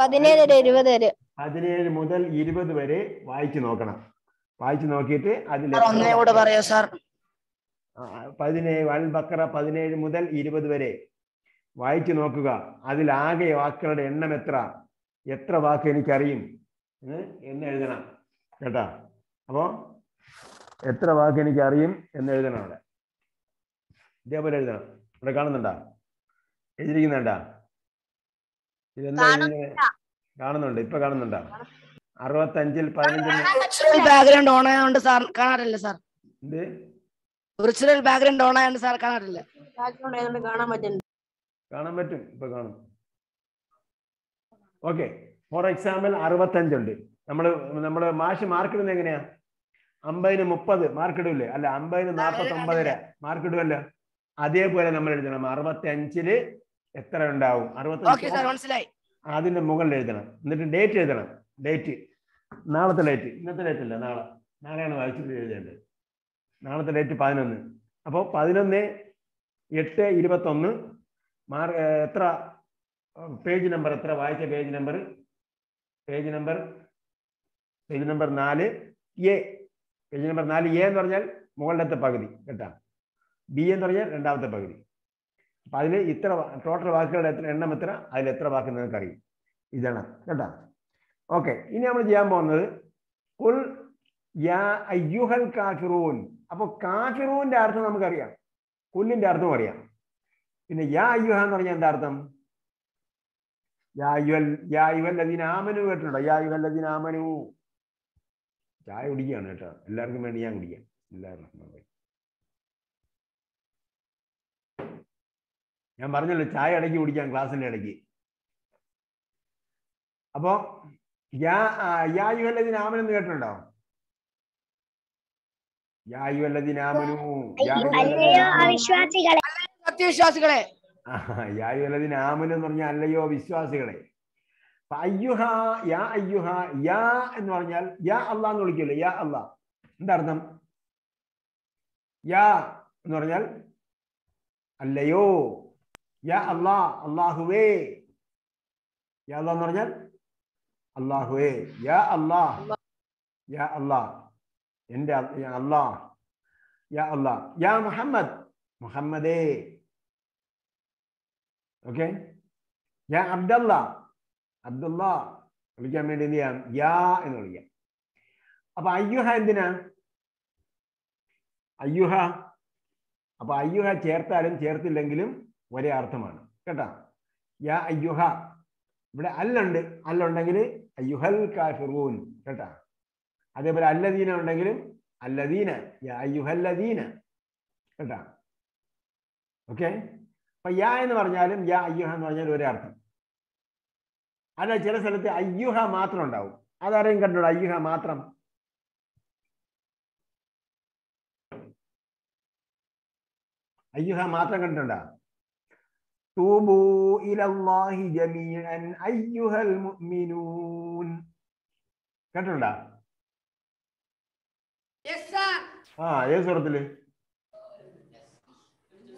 [SPEAKER 5] പതിനേഴ് വരെ ഇരുപത് വരെ.
[SPEAKER 1] പതിനേഴ് മുതൽ ഇരുപത് വരെ വായിച്ചു നോക്കണം. വായിച്ചു നോക്കിയിട്ട് അതിൽ
[SPEAKER 9] പറയാ സാർ.
[SPEAKER 1] പതിനേഴ് അൽ ബക്കറ പതിനേഴ് മുതൽ ഇരുപത് വരെ. വായിച്ചു നോക്കുക. അതിലാകെ വാക്കുകളുടെ എണ്ണം എത്ര? എത്ര വാക്ക് എനിക്കറിയും? എന്ന് എന്ന് എഴുതണം. കേട്ടാ? അപ്പോ എത്ര വാക്ക് എനിക്കറിയും എന്ന് എഴുതണം അവിടെ. ഇതേപോലെ എഴുതണം. ഇവിടെ കാണുന്നുണ്ടാ? എഴുതിയിരിക്കുന്നുണ്ടാ ഇതെന്താ കാണുന്നുണ്ട്. ഇപ്പൊ കാണുന്നുണ്ടാ? അറുപത്തഞ്ചിൽ പതിനഞ്ചിൽ
[SPEAKER 9] ബാക്ക്ഗ്രൗണ്ട് ഓൺ ആയതുകൊണ്ട് സാർ കാണാറില്ല സാർ.
[SPEAKER 1] എന്ത്?
[SPEAKER 9] വിർച്വൽ ബാക്ക്ഗ്രൗണ്ട് ഓൺ ആയതുകൊണ്ട് സാർ കാണാറില്ല ബാക്ക്ഗ്രൗണ്ട് ആയതുകൊണ്ട് കാണാൻ പറ്റുന്നു
[SPEAKER 1] കാണാൻ പറ്റും ഇപ്പൊ കാണും. ഓക്കെ ഫോർ എക്സാമ്പിൾ അറുപത്തഞ്ചുണ്ട്. നമ്മൾ നമ്മൾ മാഷ് മാർക്ക് ഇടുന്നത് എങ്ങനെയാ? അമ്പതിന് മുപ്പത് മാർക്ക് ഇടൂലേ അല്ല അമ്പതിന് നാൽപ്പത്തി ഒമ്പതര മാർക്ക് ഇടുമല്ലോ അതേപോലെ നമ്മൾ എഴുതണം. അറുപത്തി അഞ്ചിൽ എത്ര ഉണ്ടാവും?
[SPEAKER 9] അറുപത്തി
[SPEAKER 1] അതിന്റെ മുകളിൽ എഴുതണം. എന്നിട്ട് ഡേറ്റ് എഴുതണം. ഡേറ്റ്. നാളത്തെ ഡേറ്റ്. ഇന്നത്തെ ഡേറ്റ് അല്ല നാളെ. നാളെയാണ് വായിച്ചിട്ട് എഴുതേണ്ടത്. നാളത്തെ ഡേറ്റ് പതിനൊന്ന്. അപ്പോൾ പതിനൊന്ന് എട്ട് ഇരുപത്തൊന്ന്. മാർ എത്ര പേജ് നമ്പർ എത്ര? വായിച്ച page number page number page number നാല് എ പേജ് നമ്പർ നാല് എ എന്ന് പറഞ്ഞാൽ മുകളിലത്തെ പകുതി കേട്ടാ? ബി എന്ന് പറഞ്ഞാൽ രണ്ടാമത്തെ പകുതി. അപ്പൊ അതിൽ ഇത്ര ടോട്ടൽ വാക്കുകളുടെ എത്ര എണ്ണം എത്ര അതിൽ എത്ര വാക്ക് നിങ്ങൾക്ക് അറിയും ഇതാണ് കേട്ടാ? ഓക്കെ ഇനി നമ്മൾ ചെയ്യാൻ പോകുന്നത് യാ കാഫിറൂൻ അപ്പൊ കാഫിറൂന്റെ അർത്ഥം നമുക്കറിയാം. കുല്ലിന്റെ അർത്ഥം അറിയാം. പിന്നെ യാ അയ്യുഹ എന്ന് പറഞ്ഞാൽ എന്താ അർത്ഥം? യാ അയ്യുഹൽ യാ അയ്യുഹൽ ലദീന ആമനു കേട്ടിട്ടുണ്ടോ? യാ അയ്യുഹൽ ലദീന ആമനു. ചായ കുടിക്കുകയാണ് കേട്ടോ. എല്ലാവർക്കും വേണ്ടി ഞാൻ കുടിക്കാം. എല്ലാവർക്കും ഞാൻ പറഞ്ഞല്ലോ ചായ ഇടയ്ക്ക് കുടിക്കാം ക്ലാസ്സിന്റെ ഇടയ്ക്ക്. അപ്പോ യാ ആ, യാ യുവല്ലദീന ആമനെന്ന് കേട്ടിട്ടുണ്ടോ?
[SPEAKER 9] സത്യവിശ്വാസികളെ
[SPEAKER 1] ആഹാ, യാ യുവല്ലദീന ആമനു എന്ന് പറഞ്ഞാൽ അല്ലയോ വിശ്വാസികളെ. അയ്യുഹ യാ അയ്യുഹ യാ എന്ന് പറഞ്ഞാൽ യാ അള്ളാ എന്ന് വിളിക്കില്ലേ യാ അള്ളാ എന്താ അർത്ഥം യാ എന്ന് പറഞ്ഞാൽ അല്ലയോ യാ അള്ളാ അള്ളാഹുവേ. യാ അള്ളാ എന്ന് പറഞ്ഞാൽ അള്ളാഹുവേ. യാ അള്ളാ യാ അള്ളാ എന്റെ അല്ലാ യാ അള്ളാ യാ മുഹമ്മദ് മുഹമ്മദേ. ഓക്കെ? യാ അബ്ദല്ല അബ്ദുള്ള. വിളിക്കാൻ വേണ്ടി എന്ത് ചെയ്യാം? യാ എന്ന് വിളിക്കാം. അപ്പൊ അയ്യുഹ എന്തിനാ? അയ്യുഹ അപ്പൊ അയ്യുഹ ചേർത്താലും ചേർത്തില്ലെങ്കിലും ഒരേ അർത്ഥമാണ്. കേട്ടാ? യാ അയ്യുഹ. ഇവിടെ അല്ലുണ്ട്. അല്ലുണ്ടെങ്കിൽ അയ്യുഹൽ കാഫിറൂൻ. കേട്ടാ? അതേപോലെ അല്ലദീന ഉണ്ടെങ്കിലും അല്ലദീന അയ്യുഹല്ലദീന. കേട്ടാ? ഓക്കെ? അപ്പൊ യാ എന്ന് പറഞ്ഞാലും യാ അയ്യുഹ എന്ന് പറഞ്ഞാൽ ഒരേ അർത്ഥം. അല്ല ചില സ്ഥലത്ത് അയ്യുഹ മാത്രം ഉണ്ടാവും. അതാരെയും കണ്ടോ അയ്യുഹ മാത്രം. അയ്യുഹ മാത്രം കണ്ടിട്ടുണ്ടോ? ജമീഅൻ അയ്യുഹൽ മുഅ്മിനൂൻ. കേട്ടിട്ടുണ്ടോ?
[SPEAKER 4] സാർ
[SPEAKER 1] ആ ഏത് സൂറത്തിൽ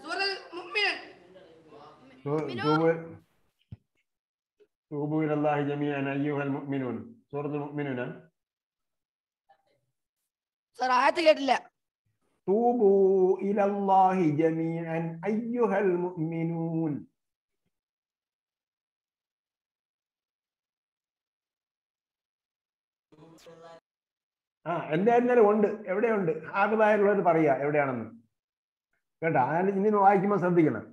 [SPEAKER 4] സൂറൽ മുഅ്മിൻ
[SPEAKER 1] തൂ- തൂബ് തൂബു ഇലല്ലാഹി ജമീഅൻ അയ്യുഹൽ മുഅ്മിനൂൻ സൂറത്തുൽ മുഅ്മിനൂന
[SPEAKER 9] സാർ ആയത്ത് കേട്ടില്ല
[SPEAKER 1] തൂബു ഇലല്ലാഹി ജമീഅൻ ആ എന്തായിരുന്നാലും ഉണ്ട്? എവിടെയുണ്ട്? ആകതായുള്ളവർ പറയാ എവിടെയാണെന്ന്. കേട്ടോ? അതായത് ഇനി വായിക്കുമ്പോൾ ശ്രദ്ധിക്കണം.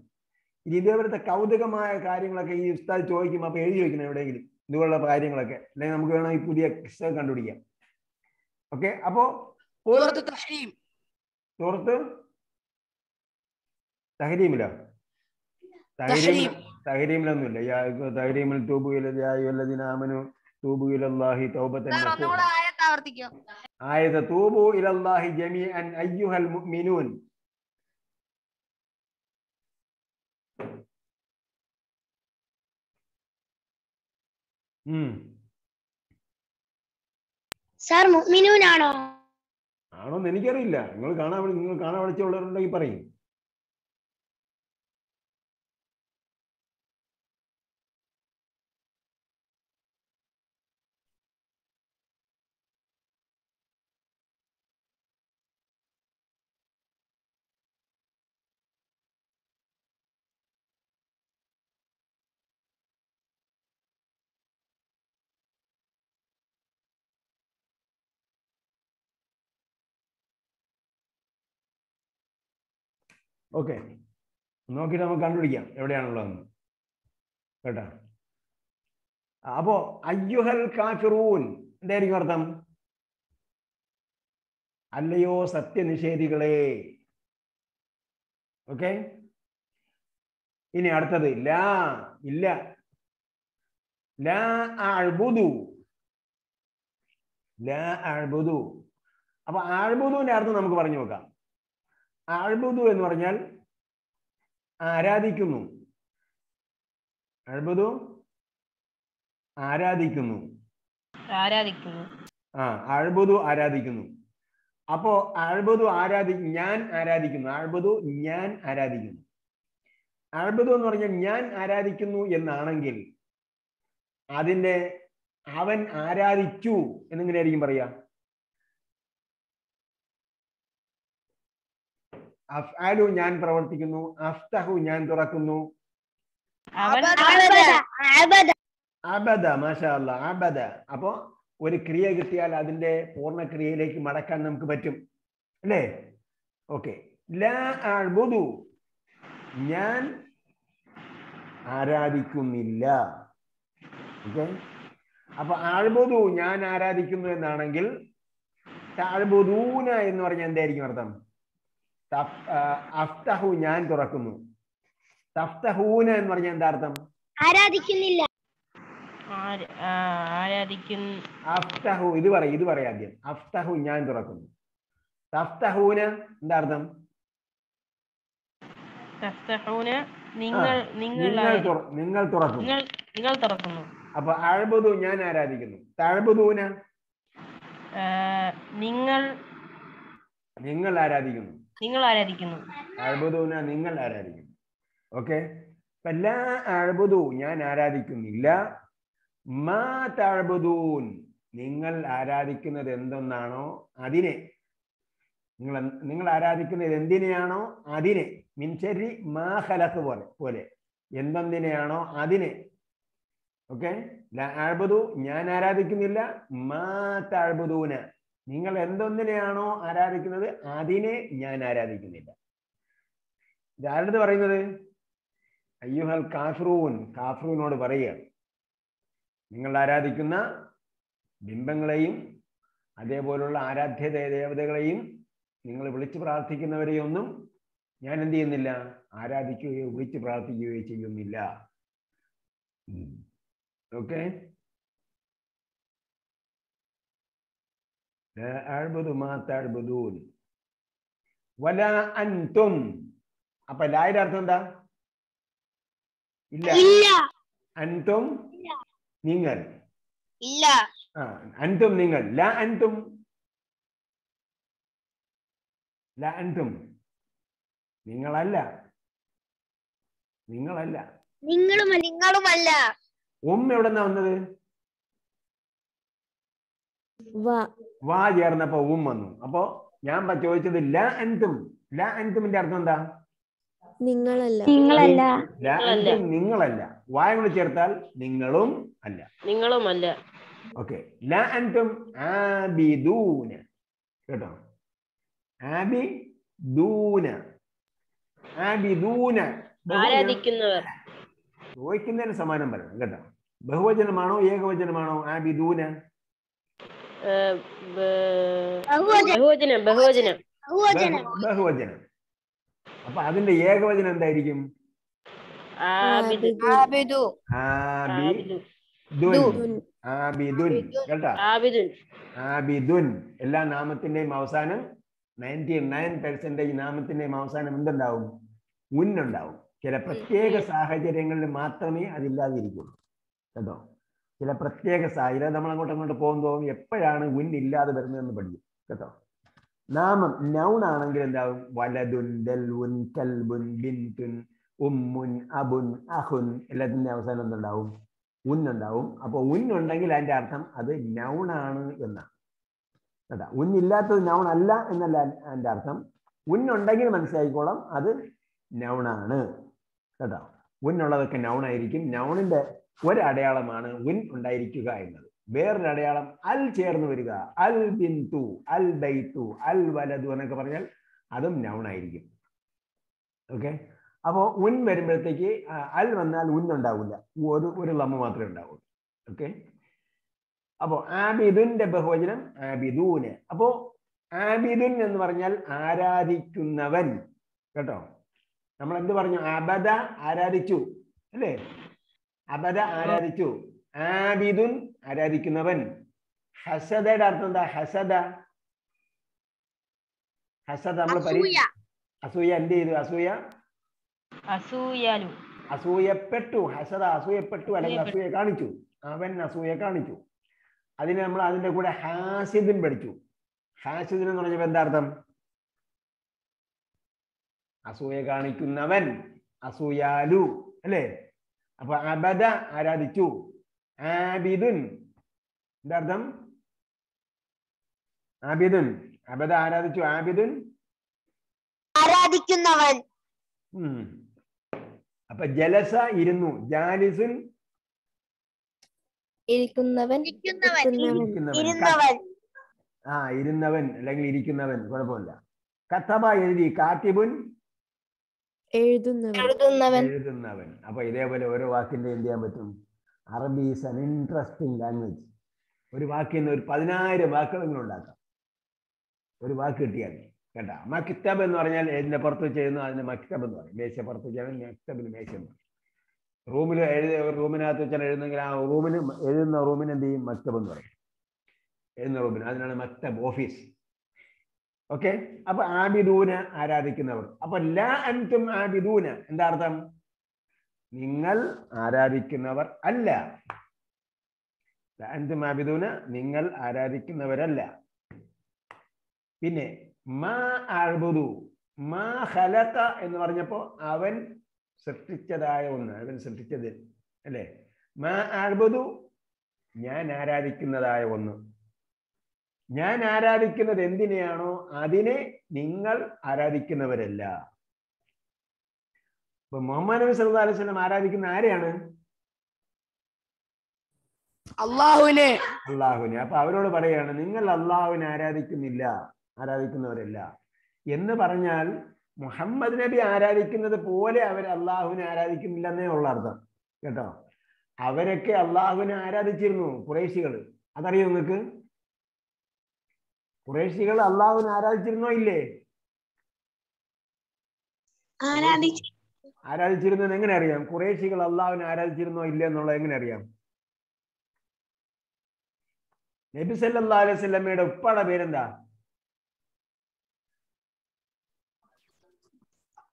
[SPEAKER 1] ഇനി ഇതേപോലത്തെ കൗതുകമായ കാര്യങ്ങളൊക്കെ ഈ ഉസ്താദ് ചോദിക്കുമ്പോൾ അപ്പൊ എഴുതി വെക്കണം എവിടെയെങ്കിലും. ഇതുപോലുള്ള കാര്യങ്ങളൊക്കെ. അല്ലെങ്കിൽ നമുക്ക് വേണമെങ്കിൽ പുതിയ പുസ്തകം കണ്ടുപിടിക്കാം. ഓക്കെ? അപ്പോ സുഹൃത്ത് തഹരീമിലോ? തഹരീം
[SPEAKER 9] തഹരീം.
[SPEAKER 1] തഹരീമിലൊന്നുമില്ല. തഹരീമിൽ തൂബുലതിനാമനു തൂബു ഇലല്ലാഹി തൗബത്തൻ ആയത് തൂബു ഇലല്ലാഹി ജമീഅൻ അയ്യുഹൽ മുഅ്മിനൂൻ.
[SPEAKER 3] സാർ മുഅ്മിനൂനാണോ?
[SPEAKER 1] ആണോന്ന് എനിക്കറിയില്ല. നിങ്ങൾ കാണാൻ നിങ്ങൾ കാണാൻ വിളിച്ചുള്ളവരുണ്ടെങ്കിൽ പറയും. ഓക്കെ നോക്കിയിട്ട് നമുക്ക് കണ്ടുപിടിക്കാം. എവിടെയാണുള്ളതെന്ന് കേട്ടോ? അപ്പോ അയ്യുഹൽ കാഫിറൂൻ എന്തായിരിക്കും അർത്ഥം? അല്ലയോ സത്യനിഷേധികളെ. ഓക്കെ ഇനി അടുത്തത് ലാ ഇല്ല. ലാ അഅ്ബുദു. ലാ അഅ്ബുദു. അപ്പൊ ആഴ്ബുദുവിന്റെ അർത്ഥം നമുക്ക് പറഞ്ഞു നോക്കാം. അഅ്ബുദു എന്ന് പറഞ്ഞാൽ ആരാധിക്കുന്നു. അഴ്ബുദു ആരാധിക്കുന്നു.
[SPEAKER 7] ആരാധിക്കുന്നു.
[SPEAKER 1] ആ അഴ്ബുദു ആരാധിക്കുന്നു. അപ്പോ അഴ്ബുദു ആരാധി ഞാൻ ആരാധിക്കുന്നു. അഴ്ബുദു ഞാൻ ആരാധിക്കുന്നു. അഴ്ബുദു എന്ന് പറഞ്ഞാൽ ഞാൻ ആരാധിക്കുന്നു എന്നാണെങ്കിൽ അതിന്റെ അവൻ ആരാധിച്ചു എന്നിങ്ങനെയായിരിക്കും പറയാ അഫ്ആലു ഞാൻ പ്രവർത്തിക്കുന്നു അഫ്തഹു ഞാൻ തുറക്കുന്നു.
[SPEAKER 3] അബദ
[SPEAKER 1] അബദ മാഷാ അല്ലാ അബദ. അപ്പോ ഒരു ക്രിയ കിട്ടിയാൽ അതിന്റെ പൂർണക്രിയയിലേക്ക് മടക്കാൻ നമുക്ക് പറ്റും. അല്ലേ? ഓക്കെ. ഞാൻ ആരാധിക്കുന്നില്ല. ഓക്കെ. അപ്പൊ ആൾബുധു ഞാൻ ആരാധിക്കുന്നു എന്നാണെങ്കിൽ തഅ്ബുദൂന എന്ന് പറഞ്ഞാൽ എന്തായിരിക്കും അർത്ഥം? അഫ്തഹു ഞാൻ തുറക്കുന്നു. തഫ്തഹൂന എന്ന് പറഞ്ഞാൽ എന്താ അർത്ഥം?
[SPEAKER 3] ആരാധിക്കുന്നില്ല.
[SPEAKER 7] ആ, ആരാധിക്കുന്നു
[SPEAKER 1] അഫ്തഹു ഇത് പറയും ഇത് പറയാം ആദ്യം. അഫ്തഹു ഞാൻ തുറക്കുന്നു. തഫ്തഹൂന എന്താ അർത്ഥം?
[SPEAKER 7] തഫ്തഹൂന നിങ്ങൾ നിങ്ങൾ
[SPEAKER 1] നിങ്ങൾ തുറ- നിങ്ങൾ തുറക്കുന്നു.
[SPEAKER 7] നിങ്ങൾ നിങ്ങൾ തുറക്കുന്നു.
[SPEAKER 1] അപ്പൊ അഴബുദു ഞാൻ ആരാധിക്കുന്നു. തഴബുദൂന
[SPEAKER 7] നിങ്ങൾ
[SPEAKER 1] നിങ്ങൾ ആരാധിക്കുന്നു.
[SPEAKER 7] നിങ്ങൾ ആരാധിക്കുന്നു
[SPEAKER 1] അഴുബുദൂന നിങ്ങൾ ആരാധിക്കുന്നു ഓക്കെ എല്ലാ അഴുബുദു ഞാൻ ആരാധിക്കുന്നില്ല. മാ താഴ്ബുദൂൻ നിങ്ങൾ ആരാധിക്കുന്നത് എന്തൊന്നാണോ അതിനെ. നിങ്ങൾ നിങ്ങൾ ആരാധിക്കുന്നത് എന്തിനെയാണോ അതിനെ. മിൻശരി മാ പോലെ പോലെ. എന്തെന്തിനെയാണോ അതിനെ. ഓക്കെ അഴുബുദു ഞാൻ ആരാധിക്കുന്നില്ല. മാ തഴുബുദൂന നിങ്ങൾ എന്തൊന്നിനെയാണോ ആരാധിക്കുന്നത് അതിനെ ഞാൻ ആരാധിക്കുന്നില്ല. ഇതാരത് പറയുന്നത്? അയ്യുഹൽ കാഫ്രൂൻ കാഫ്രൂനോട് പറയുകയാണ് നിങ്ങൾ ആരാധിക്കുന്ന ബിംബങ്ങളെയും അതേപോലുള്ള ആരാധ്യ ദേവതകളെയും നിങ്ങൾ വിളിച്ചു പ്രാർത്ഥിക്കുന്നവരെയൊന്നും ഞാൻ എന്ത് ചെയ്യുന്നില്ല ആരാധിക്കുകയോ വിളിച്ചു പ്രാർത്ഥിക്കുകയോ ചെയ്യുന്നില്ല. ഓക്കെ വല അൻതും. അപ്പൊ ലായുടെ അർത്ഥം എന്താ? ഇല്ല. അൻതും നിങ്ങൾ.
[SPEAKER 3] ഇല്ല.
[SPEAKER 1] ആ അൻതും നിങ്ങൾ. ല അൻതും. ല അൻതും. നിങ്ങളല്ല. നിങ്ങളല്ല.
[SPEAKER 3] നിങ്ങളും നിങ്ങളുമല്ല.
[SPEAKER 1] ഉം എവിടെ നിന്നാ വന്നത്? വാ. ചേർന്നപ്പോ ഉം വന്നു. അപ്പോ ഞാൻ ചോദിച്ചത് ല അൻതും ല അൻതുമിന്റെ അർത്ഥം എന്താ?
[SPEAKER 5] നിങ്ങളല്ല.
[SPEAKER 2] നിങ്ങളല്ല.
[SPEAKER 1] നിങ്ങളല്ല. വായ കൂടി ചേർത്താൽ നിങ്ങളും അല്ല.
[SPEAKER 7] നിങ്ങളുമല്ല.
[SPEAKER 1] ഓക്കെ. ല അൻതും ആബിദൂന. കേട്ടോ? ആബിദൂന. ആബിദൂന. ബഹുവചനം-
[SPEAKER 7] ആരാധിക്കുന്നവർ.
[SPEAKER 1] ചോദിക്കുന്നതിന് സമാനം പറയണം. കേട്ടോ? ബഹുവചനമാണോ ഏകവചനമാണോ ആബിദൂന?
[SPEAKER 7] ബഹുവചനം ബഹുവചനം.
[SPEAKER 1] ബഹു- ബഹുവചനം. അപ്പൊ അതിന്റെ ഏകവചനം എന്തായിരിക്കും? എല്ലാ നാമത്തിന്റെയും അവസാനം നയന്റി നയൻ പെർസെന്റേജ് നാമത്തിന്റെയും അവസാനം എന്തുണ്ടാവും? ഉന്നുണ്ടാവും ചില പ്രത്യേക സാഹചര്യങ്ങളിൽ മാത്രമേ അതില്ലാതിരിക്കുള്ളൂ കേട്ടോ? ചില പ്രത്യേക സാഹചര്യം. നമ്മൾ അങ്ങോട്ട് അങ്ങോട്ട് പോകുമ്പോൾ എപ്പോഴാണ് ഉൻ ഇല്ലാതെ വരുന്നതെന്ന് പഠിക്കും. കേട്ടോ? നാമം നൗൺ ആണെങ്കിൽ എന്താവും? വലതുൻ ദൽവുൻ കൽബുൻ ബിൻതുൻ ഉമ്മുൻ അബുൻ അഹുൻ എല്ലാത്തിന്റെ അവസാനം എന്തുണ്ടാവും? ഉന്നുണ്ടാവും അപ്പൊ ഉന്നുണ്ടെങ്കിൽ അതിന്റെ അർത്ഥം അത് നൗൺ ആണ് എന്നാണ്. കേട്ടോ? ഉന്നില്ലാത്തത് നൗൺ അല്ല എന്നല്ല അതിന്റെ അർത്ഥം. ഉന്നുണ്ടെങ്കിൽ മനസ്സിലാക്കിക്കോളാം അത് നൗൺ ആണ്. കേട്ടോ ഉള്ളതൊക്കെ നൗൺ ആയിരിക്കും. നൗണിന്റെ ഒരു അടയാളമാണ് വിൻ ഉണ്ടായിരിക്കുക എന്നത്. വേറൊരു അടയാളം അൽ ചേർന്ന് വരിക. അൽ ബിന്തു അൽ ബൈത്തു അൽ വലതു എന്നൊക്കെ പറഞ്ഞാൽ അതും നൗൺ ആയിരിക്കും. ഓക്കെ അപ്പോ ഉൻ വരുമ്പോഴത്തേക്ക് അൽ വന്നാൽ ഉൻ ഉണ്ടാവില്ല. ഒരു ഒരു ലമ്മ മാത്രമേ ഉണ്ടാവുള്ളൂ. ഓക്കെ അപ്പോ ആബിദുന്റെ ബഹുവചനം ആബിദൂന്. അപ്പോ ആബിദുൻ എന്ന് പറഞ്ഞാൽ ആരാധിക്കുന്നവൻ. കേട്ടോ? നമ്മൾ എന്ത് പറഞ്ഞു? അബദ ആരാധിച്ചു. അല്ലേ? അബദ ആരാധിച്ചു. ആബിദുൻ ആരാധിക്കുന്നവൻ. ഹസദയുടെ അർത്ഥം എന്താ? ഹസദ. ഹസദ നമ്മൾ അസൂയ. എന്ത് ചെയ്തു? അസൂയ? അസൂയപ്പെട്ടു. ഹസദ അസൂയപ്പെട്ടു അല്ലെങ്കിൽ അസൂയ കാണിച്ചു. അവൻ അസൂയ കാണിച്ചു. അതിന് നമ്മൾ അതിന്റെ കൂടെ ഹാസിദിൻ പഠിച്ചു. ഹാസിദിൻ എന്ന് പറഞ്ഞപ്പോ എന്താ അർത്ഥം? അസൂയ കാണിക്കുന്നവൻ അസൂയാലു അല്ലേ? അപ്പൊ അബദ ആരാധിച്ചു? ആബിദുൻ. എന്താർത്ഥം ആബിദുൻ. അബദ ആരാധിച്ചു? ആബിദുൻ.
[SPEAKER 2] ആരാധിക്കുന്നവൻ.
[SPEAKER 1] ഉം. അപ്പൊ ജലസ ഇരുന്നു. ജാലിസുൻ.
[SPEAKER 5] ഇരിക്കുന്നവൻ.
[SPEAKER 1] ആ ഇരുന്നവൻ. അല്ലെങ്കിൽ ഇരിക്കുന്നവൻ. കുഴപ്പമില്ല. കത്തബ എഴുതി. കാത്തിബുൻ.
[SPEAKER 5] എഴുതുന്നവൻ. എഴുതുന്നവൻ.
[SPEAKER 1] അപ്പൊ ഇതേപോലെ ഓരോ വാക്കിന്റെ എന്ത് ചെയ്യാൻ പറ്റും? അറബി ഈസ് അൻ ഇൻട്രസ്റ്റിംഗ് ലാംഗ്വേജ് ഒരു വാക്കിൽ നിന്ന് ഒരു പതിനായിരം വാക്കുകൾ നിങ്ങൾ ഉണ്ടാക്കാം. ഒരു വാക്ക് കിട്ടിയാൽ കേട്ടാ? മക്തബ് എന്ന് പറഞ്ഞാൽ ഇതിന്റെ പുറത്ത് വെച്ച് എഴുതുന്നു അതിന് മക്തബ് എന്ന് പറയും. മേശ പുറത്ത് വെച്ചാൽ മക്തബിന് മേശ എന്ന് പറയും. റൂമിൽ എഴുതി റൂമിനകത്ത് വെച്ചാൽ എഴുതുന്നെങ്കിൽ ആ റൂമിന് എഴുതുന്ന റൂമിന് എന്ത് ചെയ്യും? മക്തബ് എന്ന് പറയും. എഴുതുന്ന റൂമിന്. അതിനാണ് മക്തബ് ഓഫീസ്. ഓക്കെ അപ്പൊ ആബിദൂന ആരാധിക്കുന്നവർ. അപ്പൊ ലാ അൻതും ആബിദൂന. എന്താ അർത്ഥം? നിങ്ങൾ ആരാധിക്കുന്നവർ അല്ല. അൻതും ആബിദൂന നിങ്ങൾ ആരാധിക്കുന്നവരല്ല. പിന്നെ മാ അഅ്ബുദു മാ ഖലഖ എന്ന് പറഞ്ഞപ്പോ അവൻ സൃഷ്ടിച്ചതായ ഒന്ന് അവൻ സൃഷ്ടിച്ചത് അല്ലേ? മാ അഅ്ബുദു ഞാൻ ആരാധിക്കുന്നതായ ഒന്ന്. ഞാൻ ആരാധിക്കുന്നത് എന്തിനെയാണോ അതിനെ നിങ്ങൾ ആരാധിക്കുന്നവരല്ല. ഇപ്പൊ മുഹമ്മദ് നബി സല്ലു അലൈഹി സ്വലം ആരാധിക്കുന്ന ആരെയാണ്?
[SPEAKER 9] അള്ളാഹുവിനെ.
[SPEAKER 1] അള്ളാഹുവിനെ. അപ്പൊ അവരോട് പറയാണ് നിങ്ങൾ അള്ളാഹുവിനെ ആരാധിക്കുന്നില്ല ആരാധിക്കുന്നവരല്ല. എന്ന് പറഞ്ഞാൽ മുഹമ്മദ് നബി ആരാധിക്കുന്നത് പോലെ അവർ അള്ളാഹുവിനെ ആരാധിക്കുന്നില്ല എന്നേ ഉള്ള അർത്ഥം. കേട്ടോ? അവരൊക്കെ അള്ളാഹുവിനെ ആരാധിച്ചിരുന്നു കുറേശികൾ അതറിയോ നിങ്ങൾക്ക്? കുറേശികൾ അള്ളാഹുവിനെ ആരാധിച്ചിരുന്നോ ഇല്ലേ
[SPEAKER 2] ആരാധിച്ചിരുന്നു
[SPEAKER 1] ആരാധിച്ചിരുന്നത് എങ്ങനെ അറിയാം? കുറേശികൾ അള്ളാഹുവിനെ ആരാധിച്ചിരുന്നോ ഇല്ലേ എന്നുള്ളത് എങ്ങനെ അറിയാം? നബി സല്ലല്ലാഹു അലൈഹി വസല്ലമയുടെ ഉപ്പയുടെ പേരെന്താ?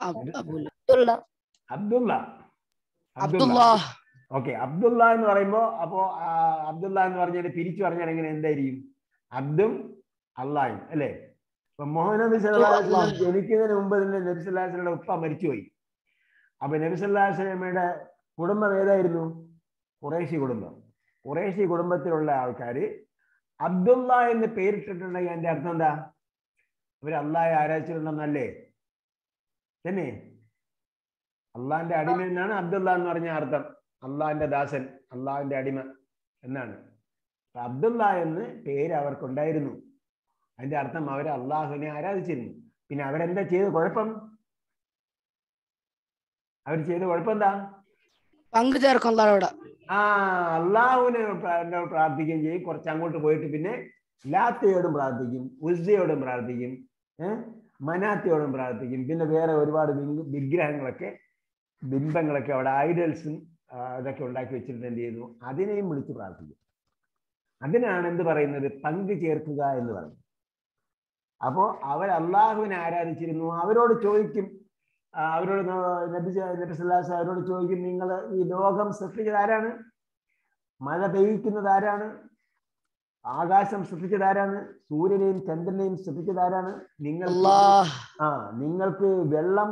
[SPEAKER 5] അബ്ദുള്ള.
[SPEAKER 1] അബ്ദുള്ള. ഓക്കെ അബ്ദുള്ള എന്ന് പറയുമ്പോ അപ്പോ അബ്ദുള്ള എന്ന് പറഞ്ഞാൽ പിരിച്ചു പറഞ്ഞാൽ എങ്ങനെ? എന്തായിരിക്കും? അബ്ദും അള്ളായും അല്ലേ? അപ്പൊ മുഹമ്മദ് നബി വസല്ലം ജനിക്കുന്നതിന് മുമ്പ് തന്നെ നബി വസല്ലമയുടെ ഉപ്പ മരിച്ചുപോയി. അപ്പൊ നബി സല്ലാസ്ലമയുടെ കുടുംബം ഏതായിരുന്നു? കുറേശി കുടുംബം. കുറേശി കുടുംബത്തിലുള്ള ആൾക്കാര് അബ്ദുള്ള എന്ന് പേരിട്ടിട്ടുണ്ടെങ്കിൽ അതിന്റെ അർത്ഥം എന്താ? ഇവർ അള്ളാഹെ ആരാധിച്ചിട്ടുണ്ടെന്നല്ലേ തന്നെ? അള്ളാഹിന്റെ അടിമ എന്നാണ് അബ്ദുള്ള എന്ന് പറഞ്ഞ അർത്ഥം. അള്ളാഹിന്റെ ദാസൻ അള്ളാഹിന്റെ അടിമ എന്നാണ്. അബ്ദുള്ള എന്ന് പേര് അവർക്കുണ്ടായിരുന്നു. അതിന്റെ അർത്ഥം അവർ അള്ളാഹുവിനെ ആരാധിച്ചിരുന്നു. പിന്നെ അവരെന്താ ചെയ്ത് കുഴപ്പം? അവർ ചെയ്ത് കുഴപ്പം എന്താ?
[SPEAKER 9] പങ്കു ചേർക്കും അള്ളാഹോട്
[SPEAKER 1] ആ അള്ളാഹുവിനെ പ്ര- പ്രാർത്ഥിക്കുകയും ചെയ്യും. കുറച്ച് അങ്ങോട്ട് പോയിട്ട് പിന്നെ ലാത്തയോടും പ്രാർത്ഥിക്കും ഉസ്സയോടും പ്രാർത്ഥിക്കും ഏഹ് മനാത്തയോടും പ്രാർത്ഥിക്കും. പിന്നെ വേറെ ഒരുപാട് വിഗ്രഹങ്ങളൊക്കെ ബിംബങ്ങളൊക്കെ അവിടെ ഐഡൽസും അതൊക്കെ ഉണ്ടാക്കി വെച്ചിട്ട് എന്ത് ചെയ്തു? അതിനെയും വിളിച്ച് പ്രാർത്ഥിക്കും. അതിനാണ് എന്ത് പറയുന്നത്? പങ്കു ചേർക്കുക എന്ന് പറയുന്നത്. അപ്പോ അവർ അള്ളാഹുവിനെ ആരാധിച്ചിരുന്നു. അവരോട് ചോദിക്കും അവരോട് നബി സ- നബി സല്ലാസ് അവരോട് ചോദിക്കും നിങ്ങൾ ഈ ലോകം സൃഷ്ടിച്ചത് ആരാണ്? മഴ പെയ്യിക്കുന്നത് ആരാണ്? ആകാശം സൃഷ്ടിച്ചത് ആരാണ്? സൂര്യനെയും ചന്ദ്രനെയും സൃഷ്ടിച്ചത് ആരാണ്? നിങ്ങൾ ആ നിങ്ങൾക്ക് വെള്ളം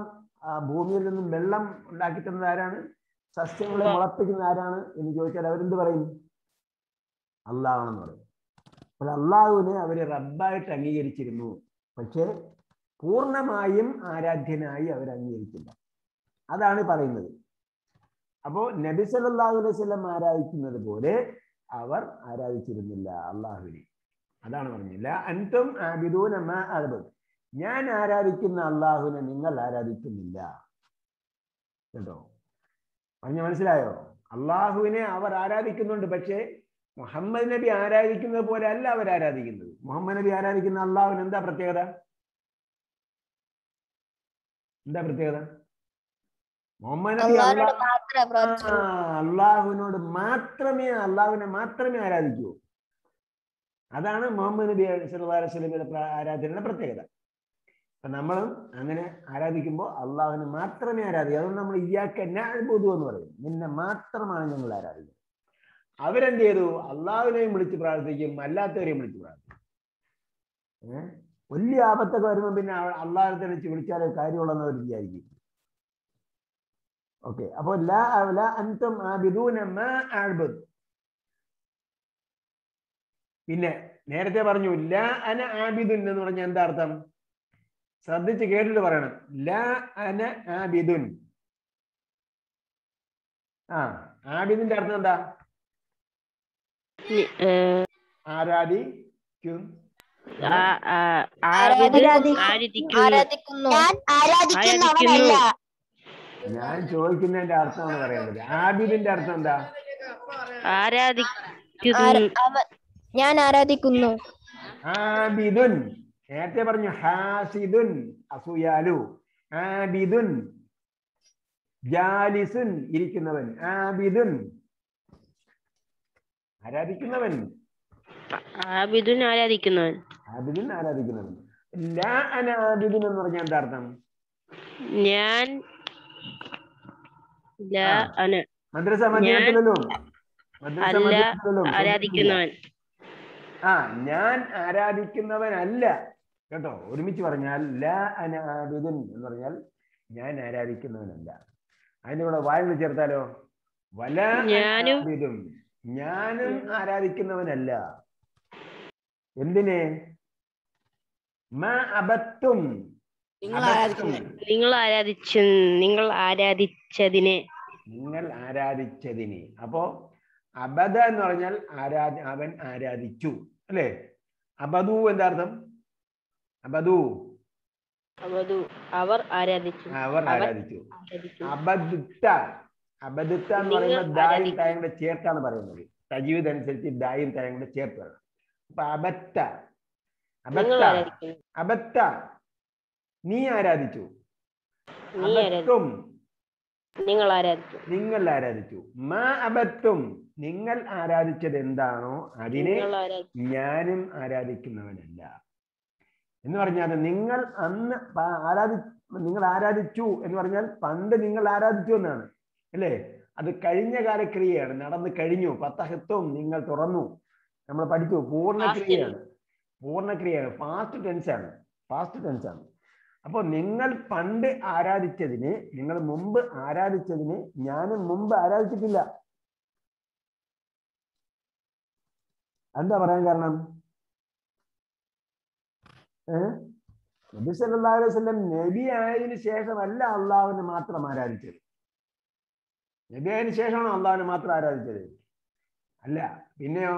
[SPEAKER 1] ഭൂമിയിൽ നിന്നും വെള്ളം ഉണ്ടാക്കി തന്നത് ആരാണ്? സസ്യങ്ങളെ മുളപ്പിക്കുന്നത് ആരാണ്? എന്ന് ചോദിച്ചാൽ അവരെന്ത് പറയും? അള്ളാഹാണെന്ന് പറയും. അപ്പോൾ അള്ളാഹുവിനെ അവർ റബ്ബായിട്ട് അംഗീകരിച്ചിരുന്നു. പക്ഷേ പൂർണമായും ആരാധ്യനായി അവർ അംഗീകരിച്ചില്ല. അതാണ് പറയുന്നത്. അപ്പോ നബി സല്ലല്ലാഹു അലൈഹി വസല്ലം ആരാധിക്കുന്നത് പോലെ അവർ ആരാധിച്ചിരുന്നില്ല അള്ളാഹുവിനെ. അതാണ് പറഞ്ഞില്ല അൻതും ആബിദൂന മാ അഅ്ബുദ് ഞാൻ ആരാധിക്കുന്ന അള്ളാഹുവിനെ നിങ്ങൾ ആരാധിക്കുന്നില്ല. കേട്ടോ? പറഞ്ഞ മനസ്സിലായോ? അള്ളാഹുവിനെ അവർ ആരാധിക്കുന്നുണ്ട് പക്ഷേ മുഹമ്മദ് നബി ആരാധിക്കുന്നത് പോലെ അല്ല അവർ ആരാധിക്കുന്നത്. മുഹമ്മദ് നബി ആരാധിക്കുന്ന അള്ളാഹുവിന് എന്താ പ്രത്യേകത? എന്താ പ്രത്യേകത? മുഹമ്മദ് നബി അള്ളാഹുവിനോട് മാത്രമേ അള്ളാഹുവിനെ മാത്രമേ ആരാധിക്കൂ. അതാണ് മുഹമ്മദ് നബി സലഹുലമിയുടെ ആരാധനയുടെ പ്രത്യേകത. അപ്പൊ നമ്മളും അങ്ങനെ ആരാധിക്കുമ്പോൾ അള്ളാഹുവിനെ മാത്രമേ ആരാധിക്കൂ. അതുകൊണ്ട് നമ്മൾ ഇയാൾക്ക് എന്നാഴ്ബോധു എന്ന് പറയും. നിന്നെ മാത്രമാണ് ഞങ്ങൾ ആരാധിക്കുന്നത്. അവരെന്ത് ചെയ്തു? അള്ളാഹുവിനെയും വിളിച്ച് പ്രാർത്ഥിക്കും അല്ലാത്തവരെയും വിളിച്ച് പ്രാർത്ഥിക്കും. വലിയ ആപത്തൊക്കെ വരുമ്പോൾ പിന്നെ അള്ളാഹത്തെ വിളിച്ച് വിളിച്ചാലേ കാര്യമുള്ളെന്ന് അവർ വിചാരിക്കും. ഓക്കെ. അപ്പൊ അഅ്ബുദ്. പിന്നെ നേരത്തെ പറഞ്ഞു ലാ അന ആബിദുൻ എന്ന് പറഞ്ഞ എന്താ അർത്ഥം? ശ്രദ്ധിച്ച് കേട്ടിട്ട് പറയണം. ലാ അന ആബിദുൻ. ആ ആബിദിന്റെ അർത്ഥം എന്താ? ആരാധിക്കും
[SPEAKER 2] ഞാൻ
[SPEAKER 1] ഞാൻ ചോദിക്കുന്നതിന്റെ അർത്ഥമാണ് പറയുന്നത് ആബിദിന്റെ അർത്ഥം എന്താ?
[SPEAKER 5] ഞാൻ ആരാധിക്കുന്നു.
[SPEAKER 1] ആബിദുൻ നേരത്തെ പറഞ്ഞു ഹാസിദുൻ അസൂയാലു. ആബിദുൻ ജാലിസുൻ ഇരിക്കുന്നവൻ. ആബിദുൻ ആരാധിക്കുന്നവൻ?
[SPEAKER 7] ആബിദുൻ ആരാധിക്കുന്നവൻ.
[SPEAKER 1] ആബിദുൻ ആരാധിക്കുന്നവൻ. ലാ അന ആബിദുൻ എന്ന് പറഞ്ഞാൽ എന്താ അർത്ഥം?
[SPEAKER 7] ഞാൻ ലാ അന.
[SPEAKER 1] മദ്രസ മദീനത്തിലല്ലോ
[SPEAKER 7] അല്ല ആരാധിക്കുന്നവൻ.
[SPEAKER 1] ആ ഞാൻ ആരാധിക്കുന്നവനല്ല കേട്ടോ? ഒരുമിച്ച് പറഞ്ഞാൽ ലാ അന ആബിദുൻ എന്ന് പറഞ്ഞാൽ ഞാൻ ആരാധിക്കുന്നവനല്ല. അതിന്റെ കൂടെ വായന ചേർത്താലോ? വല
[SPEAKER 7] ഞാനും-
[SPEAKER 1] ഞാനും ആരാധിക്കുന്നവനല്ല. എന്തിനെ? മാ അബത്തും.
[SPEAKER 9] നിങ്ങൾ.
[SPEAKER 7] നിങ്ങൾ ആരാധിച്ച നിങ്ങൾ ആരാധിച്ചതിനെ.
[SPEAKER 1] നിങ്ങൾ ആരാധിച്ചതിനെ. അപ്പോ അബദ എന്ന് പറഞ്ഞാൽ ആരാധ അവൻ ആരാധിച്ചു. അല്ലേ? അബദു എന്താർത്ഥം അബദു.
[SPEAKER 7] അവർ ആരാധിച്ചു.
[SPEAKER 1] അവർ ആരാധിച്ചു. അബദിത്ത അബദിത്ത എന്ന് പറയുമ്പോൾ ദായും. തായും കൂടെ ചേർത്താണ് പറയുന്നത്. സജീവിത അനുസരിച്ച് ദായും തായും കൂടെ ചേർത്ത് പറയണം അപ്പൊ അബത്ത അബത്ത അബത്ത നീ ആരാധിച്ചു? അബത്തും
[SPEAKER 7] നിങ്ങൾ ആരാധിച്ചു
[SPEAKER 1] നിങ്ങൾ ആരാധിച്ചു. മാ അബത്തും നിങ്ങൾ ആരാധിച്ചത് എന്താണോ അതിനെ ഞാനും ആരാധിക്കുന്നവനല്ല. എന്ന് പറഞ്ഞാൽ നിങ്ങൾ അന്ന് ആരാധി നിങ്ങൾ ആരാധിച്ചു എന്ന് പറഞ്ഞാൽ പണ്ട് നിങ്ങൾ ആരാധിച്ചു എന്നാണ്. അല്ലേ? അത് കഴിഞ്ഞ കാല ക്രിയയാണ് നടന്നു കഴിഞ്ഞു. പത്തഹത്വം നിങ്ങൾ തുറന്നു. നമ്മൾ പഠിച്ചു. പൂർണക്രിയയാണ്. പൂർണക്രിയയാണ്. ഫാസ്റ്റ് ടെൻസ് ആണ്. ഫാസ്റ്റ് ടെൻസ് ആണ്. അപ്പോൾ നിങ്ങൾ പണ്ട് ആരാധിച്ചതിന് നിങ്ങൾ മുമ്പ് ആരാധിച്ചതിന് ഞാനും മുമ്പ് ആരാധിച്ചിട്ടില്ല. എന്താ പറയാൻ കാരണം? ഏഹ് നബി സല്ലല്ലാഹു അലൈഹി സ്വലം നബി ആയതിനു ശേഷമല്ല അള്ളാഹുവിനെ മാത്രം ആരാധിച്ചത്. നബി ശേഷമാണ് അള്ളാഹുവിനെ മാത്രം ആരാധിച്ചത്? അല്ല പിന്നെയോ?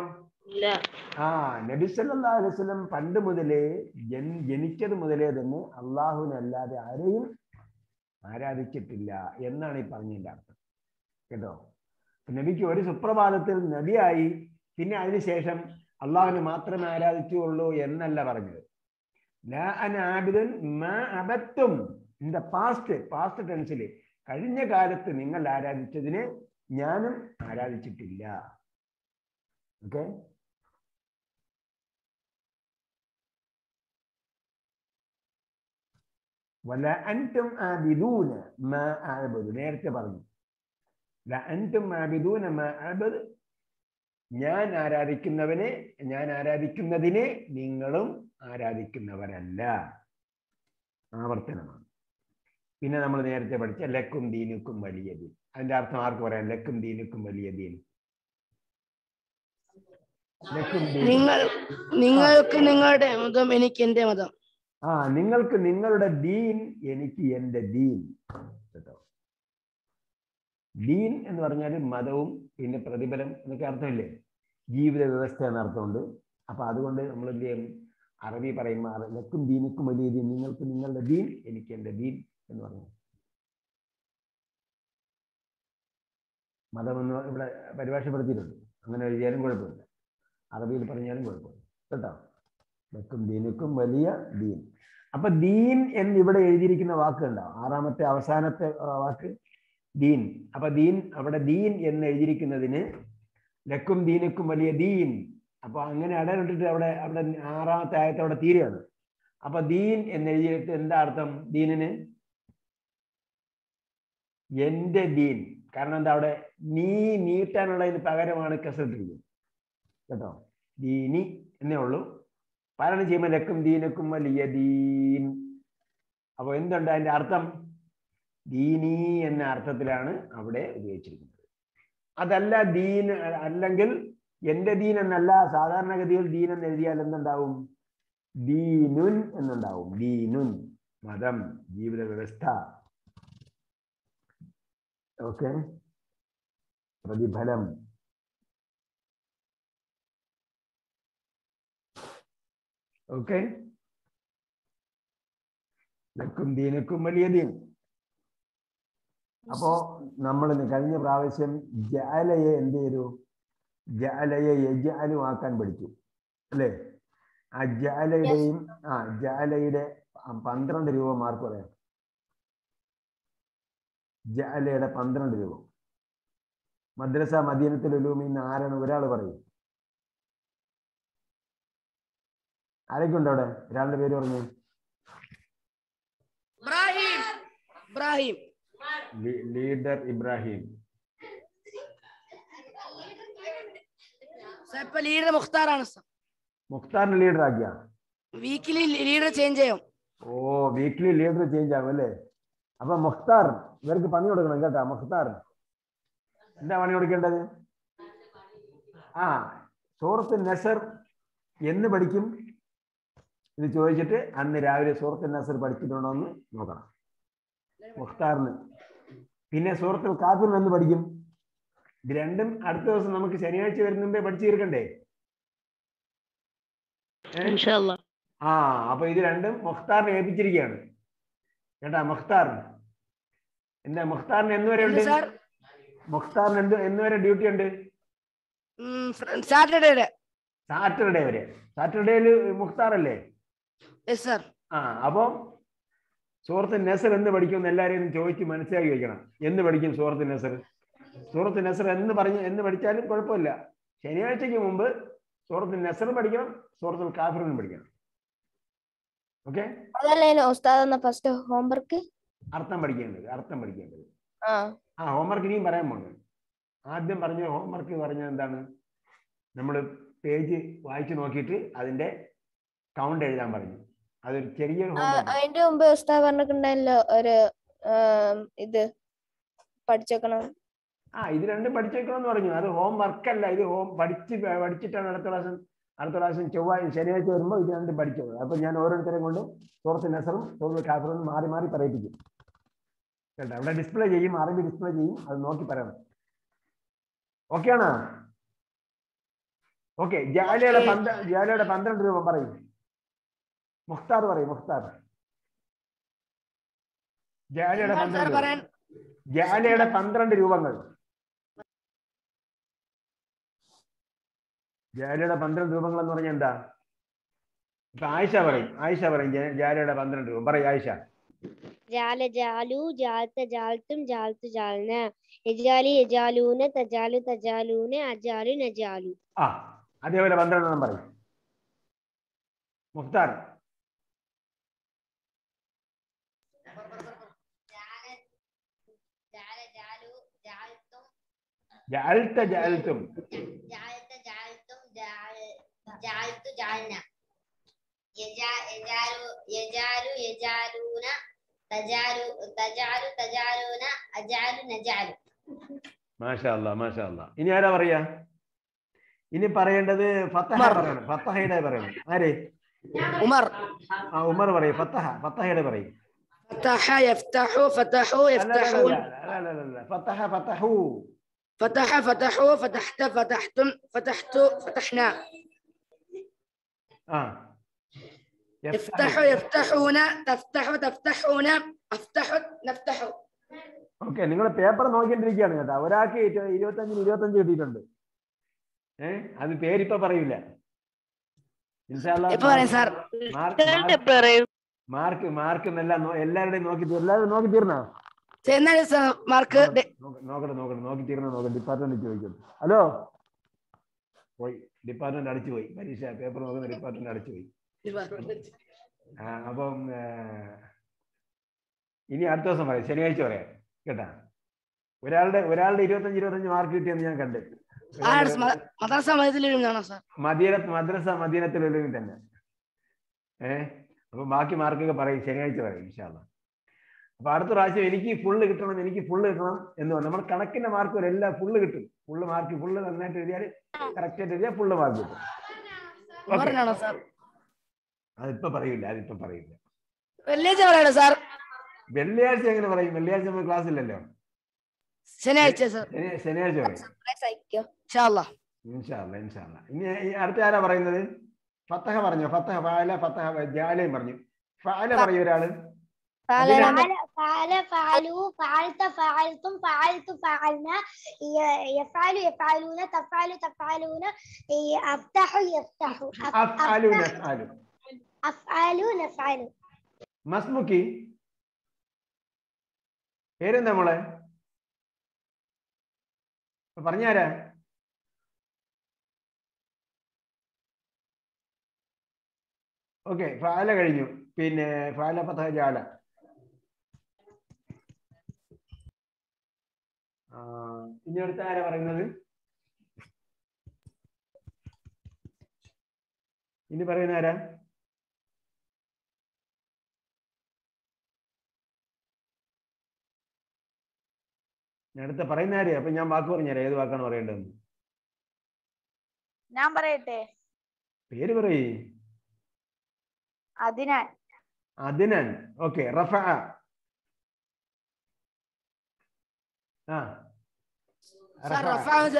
[SPEAKER 1] ആ നബി അലൈഹി വസല്ലം പണ്ട് മുതലേ ജൻ ജനിച്ചത് മുതലേ തന്നെ അള്ളാഹുവിനെ അല്ലാതെ ആരെയും ആരാധിച്ചിട്ടില്ല എന്നാണ് ഈ പറഞ്ഞതിന്റെ അർത്ഥം. കേട്ടോ? നബിക്ക് ഒരു സുപ്രഭാതത്തിൽ നബിയായി പിന്നെ അതിനുശേഷം അള്ളാഹുവിനെ മാത്രമേ ആരാധിച്ചുള്ളൂ എന്നല്ല പറഞ്ഞത്. ലാ അൻ ആബിദൻ മാ അബത്തും. ഇൻ ദ പാസ്റ്റ് പാസ്റ്റ് ടെൻസിൽ കഴിഞ്ഞ കാലത്ത് നിങ്ങൾ ആരാധിച്ചതിനെ ഞാനും ആരാധിച്ചിട്ടില്ല. ഓക്കെ വല അൻതും ആബിദൂന മാ ആബദ് നേരത്തെ പറഞ്ഞു. ല അൻതും ആബിദൂന മാ ആബദ് ഞാൻ ആരാധിക്കുന്നവനെ ഞാൻ ആരാധിക്കുന്നതിനെ നിങ്ങളും ആരാധിക്കുന്നവരല്ല. ആവർത്തനമാണ്. പിന്നെ നമ്മൾ നേരത്തെ പഠിച്ച ലക്കും ദീനുക്കും വലിയ ദീൻ അതിന്റെ അർത്ഥം ആർക്ക് പറയാം? ലക്കും ദീനുക്കും വലിയ ദീൻ
[SPEAKER 9] നിങ്ങൾ നിങ്ങൾക്ക് നിങ്ങളുടെ മതം എനിക്ക് എന്റെ മതം.
[SPEAKER 1] ആ നിങ്ങൾക്ക് നിങ്ങളുടെ ദീൻ എനിക്ക് എന്റെ ദീൻ. കേട്ടോ? ദീൻ എന്ന് പറഞ്ഞാൽ മതവും പിന്നെ പ്രതിഫലം എന്നൊക്കെ അർത്ഥമില്ലേ? ജീവിത വ്യവസ്ഥ എന്ന അർത്ഥമുണ്ട്. അപ്പൊ അതുകൊണ്ട് നമ്മൾ എന്ത് ചെയ്യും? അറബി പറയുമ്പോൾ ലക്കും ദീനുക്കും വലിയ ദീൻ നിങ്ങൾക്ക് നിങ്ങളുടെ ദീൻ എനിക്ക് എന്റെ ദീൻ. എന്ന് പറഞ്ഞു. മതം എന്ന് ഇവിടെ പരിഭാഷപ്പെടുത്തിയിട്ടുണ്ട്. അങ്ങനെ എഴുതിയാലും കുഴപ്പമില്ല. അറബിയിൽ പറഞ്ഞാലും കുഴപ്പമില്ല. കേട്ടോ? ലക്കും ദീനുക്കും വലിയ ദീൻ. അപ്പൊ ദീൻ എന്ന് ഇവിടെ എഴുതിയിരിക്കുന്ന വാക്ക് ഉണ്ടാവും ആറാമത്തെ അവസാനത്തെ വാക്ക് ദീൻ. അപ്പൊ ദീൻ അവിടെ ദീൻ എന്ന് എഴുതിയിരിക്കുന്നതിന് ലക്കും ദീനുക്കും വലിയ ദീൻ. അപ്പൊ അങ്ങനെ അടയിട്ടിട്ട് അവിടെ അവിടെ ആറാമത്തെ ആയത്തെ അവിടെ തീരെയാണ് അപ്പൊ ദീൻ എന്ന് എഴുതിയിട്ട് എന്താ അർത്ഥം? ദീനിന് എന്റെ ദീൻ. കാരണം എന്താ അവിടെ നീ നീട്ടാനുള്ളതിന് പകരമാണ് കസട്ടിരിക്കുന്നത് കേട്ടോ? ദീനി എന്നേ ഉള്ളൂ. പാരായണം ചെയ്യുമ്പോൾ ലക്കും ദീനക്കും വലിയ ദീൻ. അപ്പൊ എന്തുണ്ട് അതിന്റെ അർത്ഥം? ദീനി എന്ന അർത്ഥത്തിലാണ് അവിടെ ഉപയോഗിച്ചിരിക്കുന്നത്. അതല്ല ദീൻ അല്ലെങ്കിൽ എന്റെ ദീൻ എന്നല്ല സാധാരണഗതിയിൽ ദീൻ എന്ന് എഴുതിയാൽ എന്തുണ്ടാവും? ദീനുൻ എന്നുണ്ടാവും. ദീനുൻ മതം ജീവിത വ്യവസ്ഥ ഓക്കെ. പ്രതിഫലം. ഓക്കെ. ലക്കും ദീനക്കും വലിയ ദീൻ അപ്പോ നമ്മൾ കഴിഞ്ഞ പ്രാവശ്യം ജാലയെ എന്ത് ചെയ്തു? ജാലയെ യജാലുമാക്കാൻ പഠിച്ചു. അല്ലേ? ആ ജാലയുടെയും ആ ജാലയുടെ പന്ത്രണ്ട് രൂപ മാർക്ക് പറയാം. ജാലയുടെ പന്ത്രണ്ട് രൂപ. മദ്രസ മദീനത്തിൽ ഉലൂമിന്ന് ആരാണ്? ഒരാൾ പറയും. ആരൊക്കെ ഉണ്ട് അവിടെ? ഒരാളുടെ പേര് പറഞ്ഞു.
[SPEAKER 9] ഇബ്രാഹിം.
[SPEAKER 1] ലീഡർ ഇബ്രാഹിം.
[SPEAKER 9] ലീഡർ മുഖ്താറാണ്
[SPEAKER 1] മുഖ്താറിനെ ലീഡർ ആക്കിയാ
[SPEAKER 9] വീക്കിലി ലീഡർ ചേഞ്ച് ചെയ്യും.
[SPEAKER 1] ഓ വീക്ക്ലി ലീഡർ ചേഞ്ച് ആകും അല്ലേ? അപ്പൊ മുഖ്താർ ഇവർക്ക് പണി കൊടുക്കണം കേട്ടാ മുഖ്താർ. എന്താ പണി കൊടുക്കേണ്ടത്? ആ സൂറത്ത് നസർ എന്ന് പഠിക്കും. ഇത് ചോദിച്ചിട്ട് അന്ന് രാവിലെ സൂറത്ത് നസർ പഠിച്ചിട്ടുണ്ടോ എന്ന് നോക്കണം. മുഖ്താറിന്. പിന്നെ സൂറത്തുൽ കാഫിർ എന്ന് പഠിക്കും. ഇത് രണ്ടും അടുത്ത ദിവസം നമുക്ക് ശനിയാഴ്ച വരുന്ന മുമ്പേ പഠിച്ചു തീർക്കണ്ടേ ആ അപ്പൊ ഇത് രണ്ടും മുഖ്താറിനെ ഏൽപ്പിച്ചിരിക്കുകയാണ്. കേട്ടാ മുഖ്താർ എന്താ മുഖ്താറിന് എന്ന് വരെ ഉണ്ട് മുഖ്താറിന് എന്ത് എന്ന് വരെ ഡ്യൂട്ടി ഉണ്ട്?
[SPEAKER 9] സാറ്റർഡേയുടെ.
[SPEAKER 1] സാറ്റർഡേ വരെ സാറ്റർഡേയിൽ മുഖ്താർ അല്ലേ ആ അപ്പൊ സൂറത്ത് നസർ എന്ന് എല്ലാരെയും എല്ലാവരെയും ചോദിച്ച് മനസ്സിലാക്കി വെക്കണം. എന്ന് പഠിക്കും സൂറത്ത് നസർ? സൂറത്ത് നസർ എന്ന് പറഞ്ഞ് എന്ന് പഠിച്ചാലും കുഴപ്പമില്ല. ശനിയാഴ്ചക്ക് മുമ്പ് സൂറത്ത് നസർ പഠിക്കണം സൂറത്തുൽ കാഫിറിനും പഠിക്കണം. ഓക്കെ?
[SPEAKER 5] അതല്ലേ ഫസ്റ്റ് ഹോംവർക്ക്
[SPEAKER 1] അർത്ഥം പഠിക്കേണ്ടത് അർത്ഥം പഠിക്കേണ്ടത്.
[SPEAKER 5] ആ.
[SPEAKER 1] ഹോംവർക്ക് ഇനിയും പറയാൻ പോണ് ആദ്യം പറഞ്ഞ ഹോംവർക്ക് പറഞ്ഞ എന്താണ്? നമ്മൾ പേജ് വായിച്ചു നോക്കിയിട്ട് അതിന്റെ കൗണ്ട് എഴുതാൻ പറഞ്ഞു. അതൊരു ചെറിയ
[SPEAKER 5] അതിന്റെ മുമ്പ് പറഞ്ഞിട്ടുണ്ടല്ലോ ഒരു ഇത് പഠിച്ചേക്കണം.
[SPEAKER 1] ആ ഇത് രണ്ടും പഠിച്ചേക്കണം പറഞ്ഞു. അത് ഹോം വർക്ക് അല്ല ഇത് ഹോം പഠിച്ച് പഠിച്ചിട്ടാണ് അടുത്ത പ്രാവശ്യം അടുത്ത പ്രാവശ്യം ചൊവ്വാഴ്ച ശനിയാഴ്ച വരുമ്പോൾ ഇത് രണ്ടും പഠിച്ചത് അപ്പൊ ഞാൻ ഓരോരുത്തരെയും കൊണ്ട് സുഹൃത്ത് നസറും സുഹൃത്ത് കാസറും മാറി മാറി പറയിപ്പിക്കും. കേട്ടോ. ഇവിടെ ഡിസ്പ്ലേ ചെയ്യും അറബി ഡിസ്പ്ലേ ചെയ്യും. അത് നോക്കി പറയണം. ഓക്കെ ആണോ? ഓക്കെ ജാലയുടെ പന്ത്ര ജാലയുടെ പന്ത്രണ്ട് രൂപ പറയും. മുഖ്താർ പറയും മുഖ്താർ. ജാലയുടെ പന്ത്രണ്ട്. ജാലയുടെ പന്ത്രണ്ട് രൂപങ്ങൾ. ജാലയുടെ പന്ത്രണ്ട് രൂപങ്ങൾ എന്ന് പറഞ്ഞാൽ എന്താ? ഇപ്പൊ ആയിഷ പറയും. ആയിഷ പറയും ജാലയുടെ പന്ത്രണ്ട് രൂപ. പറയും ആയിഷ.
[SPEAKER 10] ജാല ജാലു ജാൽത്ത ജാൽത്തും ജാൽത്തു ജാൽന. യജാലി എജാലൂന തജാലു തജാലൂന അജാലു നജാലു.
[SPEAKER 1] ആ അതേപോലെ പന്ത്രണ്ടെണ്ണം പറയും. മുഫ്താർ.
[SPEAKER 3] ജാല ജാലു ജാൽത്തും
[SPEAKER 1] ജാൽത്ത. ജാൽത്തും
[SPEAKER 3] ജാൽത്തും ജാൽ- ജാൽത്തു ജാൽന. യജാ- യജാലു യജാലു യജാലൂന തജാലു തജാലു തജാലൂന അജാലു നജാലു
[SPEAKER 1] മാഷാ അല്ലാ മാഷാ അല്ലാ ഇനി ആരാ പറയാ ഇനി പറയേണ്ടത് ഫത്തഹ
[SPEAKER 4] ഉമർ.
[SPEAKER 1] പറയണം ഫത്തഹയുടെ പറയണം ആര്
[SPEAKER 4] ഉമർ
[SPEAKER 1] ആ ഉമർ പറയും ഫത്തഹ ഫത്തഹയുടെ പറയും
[SPEAKER 4] فتح يفتح فتحوا
[SPEAKER 1] അല്ല, അല്ല, അല്ല,
[SPEAKER 4] يفتحون
[SPEAKER 1] അല്ല, അല്ല, അല്ല, അല്ല. ഫത്തഹ ഫത്തഹു
[SPEAKER 4] فتح فتحوا فتحت فتحتم فتحت فتحنا
[SPEAKER 1] ആ
[SPEAKER 4] يفتح يفتحون تفتح تفتحون افتح نفتح
[SPEAKER 1] ഓക്കെ നിങ്ങൾ പേപ്പർ നോക്കിക്കൊണ്ടിരിക്കുകയാണ് കേട്ടോ ഒരാൾക്ക് ഇരു- ഇരുപത്തഞ്ചിന് ഇരുപത്തഞ്ച് കിട്ടിയിട്ടുണ്ട് ഏഹ് അത് പേരിപ്പോ പറയൂല ഇൻഷാ അല്ലാ
[SPEAKER 4] ഇപ്പൊ പറയാം സാർ
[SPEAKER 1] മാർക്ക് മാർക്ക്
[SPEAKER 7] പറയും
[SPEAKER 1] മാർക്ക് മാർക്ക് എന്നെല്ലാം നോ- എല്ലാവരുടെയും നോക്കി തീർ- എല്ലാവരും നോക്കി തീർന്നാ
[SPEAKER 4] എന്നാൽ സാർ മാർക്ക് ദേ-
[SPEAKER 1] നോക്ക- നോക്കട്ടെ നോക്കട്ടെ നോക്കി തീർന്ന നോക്കട്ടെ ഡിപ്പാർട്ട്മെന്റ് ചോദിക്കും ഹലോ പോയി ഡിപ്പാർട്ട്മെന്റ് അടിച്ചു പോയി പരീക്ഷ പേപ്പർ നോക്കുന്ന ഡിപ്പാർട്ട്മെന്റ് അടിച്ചു പോയി ആ, അപ്പം ഇനി അടുത്ത ദിവസം പറയാം. ശനിയാഴ്ച പറയാം. കേട്ടാ? ഒരാളുടെ ഒരാളുടെ ഇരുപത്തഞ്ച് ഇരുപത്തഞ്ച് മാർക്ക് കിട്ടിയെന്ന് ഞാൻ കണ്ടു.
[SPEAKER 4] മദ്രസ
[SPEAKER 1] മദീന മദ്രസ മദീനത്തിലൊരു തന്നെ. ഏഹ് അപ്പൊ ബാക്കി മാർക്കൊക്കെ പറയും. ശനിയാഴ്ച പറയും ഇൻഷാല്ല അപ്പൊ അടുത്ത പ്രാവശ്യം എനിക്ക് ഫുള്ള് കിട്ടണം എനിക്ക് ഫുള്ള് കിട്ടണം എന്ന് പറഞ്ഞു നമ്മുടെ കണക്കിന്റെ മാർക്ക് വരെ എല്ലാം ഫുള്ള് കിട്ടും. ഫുള്ള് മാർക്ക് ഫുള്ള് നന്നായിട്ട് എഴുതിയാൽ കറക്റ്റ് ആയിട്ട് എഴുതിയാൽ ഫുള്ള് മാർക്ക് കിട്ടും. അതിപ്പോ പറയില്ല അതിപ്പോ പറയില്ല
[SPEAKER 4] വെള്ളിയാഴ്ച പറയണോ സാർ
[SPEAKER 1] വെള്ളിയാഴ്ച എങ്ങനെ പറയും വെള്ളിയാഴ്ച നമുക്ക് ക്ലാസ് ഇല്ലല്ലോ
[SPEAKER 4] ശനിയാഴ്ച സാർ
[SPEAKER 1] ശനി- ശനിയാഴ്ച പറയും
[SPEAKER 4] ഇൻഷാല്ലാ
[SPEAKER 1] ഇൻഷാല്ല ഇൻഷാല്ല ഇനി ഈ അടുത്ത ആരാ പറയുന്നത് ഫത്തഹ പറഞ്ഞോ ഫത്തഹ ഫാല ഫത്തഹ ജാലയും പറഞ്ഞു ഫാല പറയും ഒരാള് അതിനാ-
[SPEAKER 10] فعل فعل فعلوا فعلت فعلتم فعلت فعلنا ي- يفعل يفعلون تفعل تفعلون ي- أفتح يفتح أف- അഫ്ആലു. നഫ്ആലു
[SPEAKER 1] മസ്മുക്കി. പേരെന്താ മോളെ? പറഞ്ഞാരാ? ഓക്കെ ഫാല കഴിഞ്ഞു. പിന്നെ ഫാല പത്ത ജാല. ഇനി അടുത്ത ആരാ പറയുന്നത്? ഇനി പറയുന്ന ആരാ? ഞാൻ അടുത്ത പറയുന്ന ആരെയാ അപ്പൊ ഞാൻ വാക്ക് പറഞ്ഞുതരാം. ഏത് വാക്കാണ് പറയേണ്ടതെന്ന്?
[SPEAKER 11] ഞാൻ പറയട്ടെ?
[SPEAKER 1] പേര് പറയേ.
[SPEAKER 11] അതിനാൽ
[SPEAKER 1] അതിനാൻ ഓക്കെ റഫ.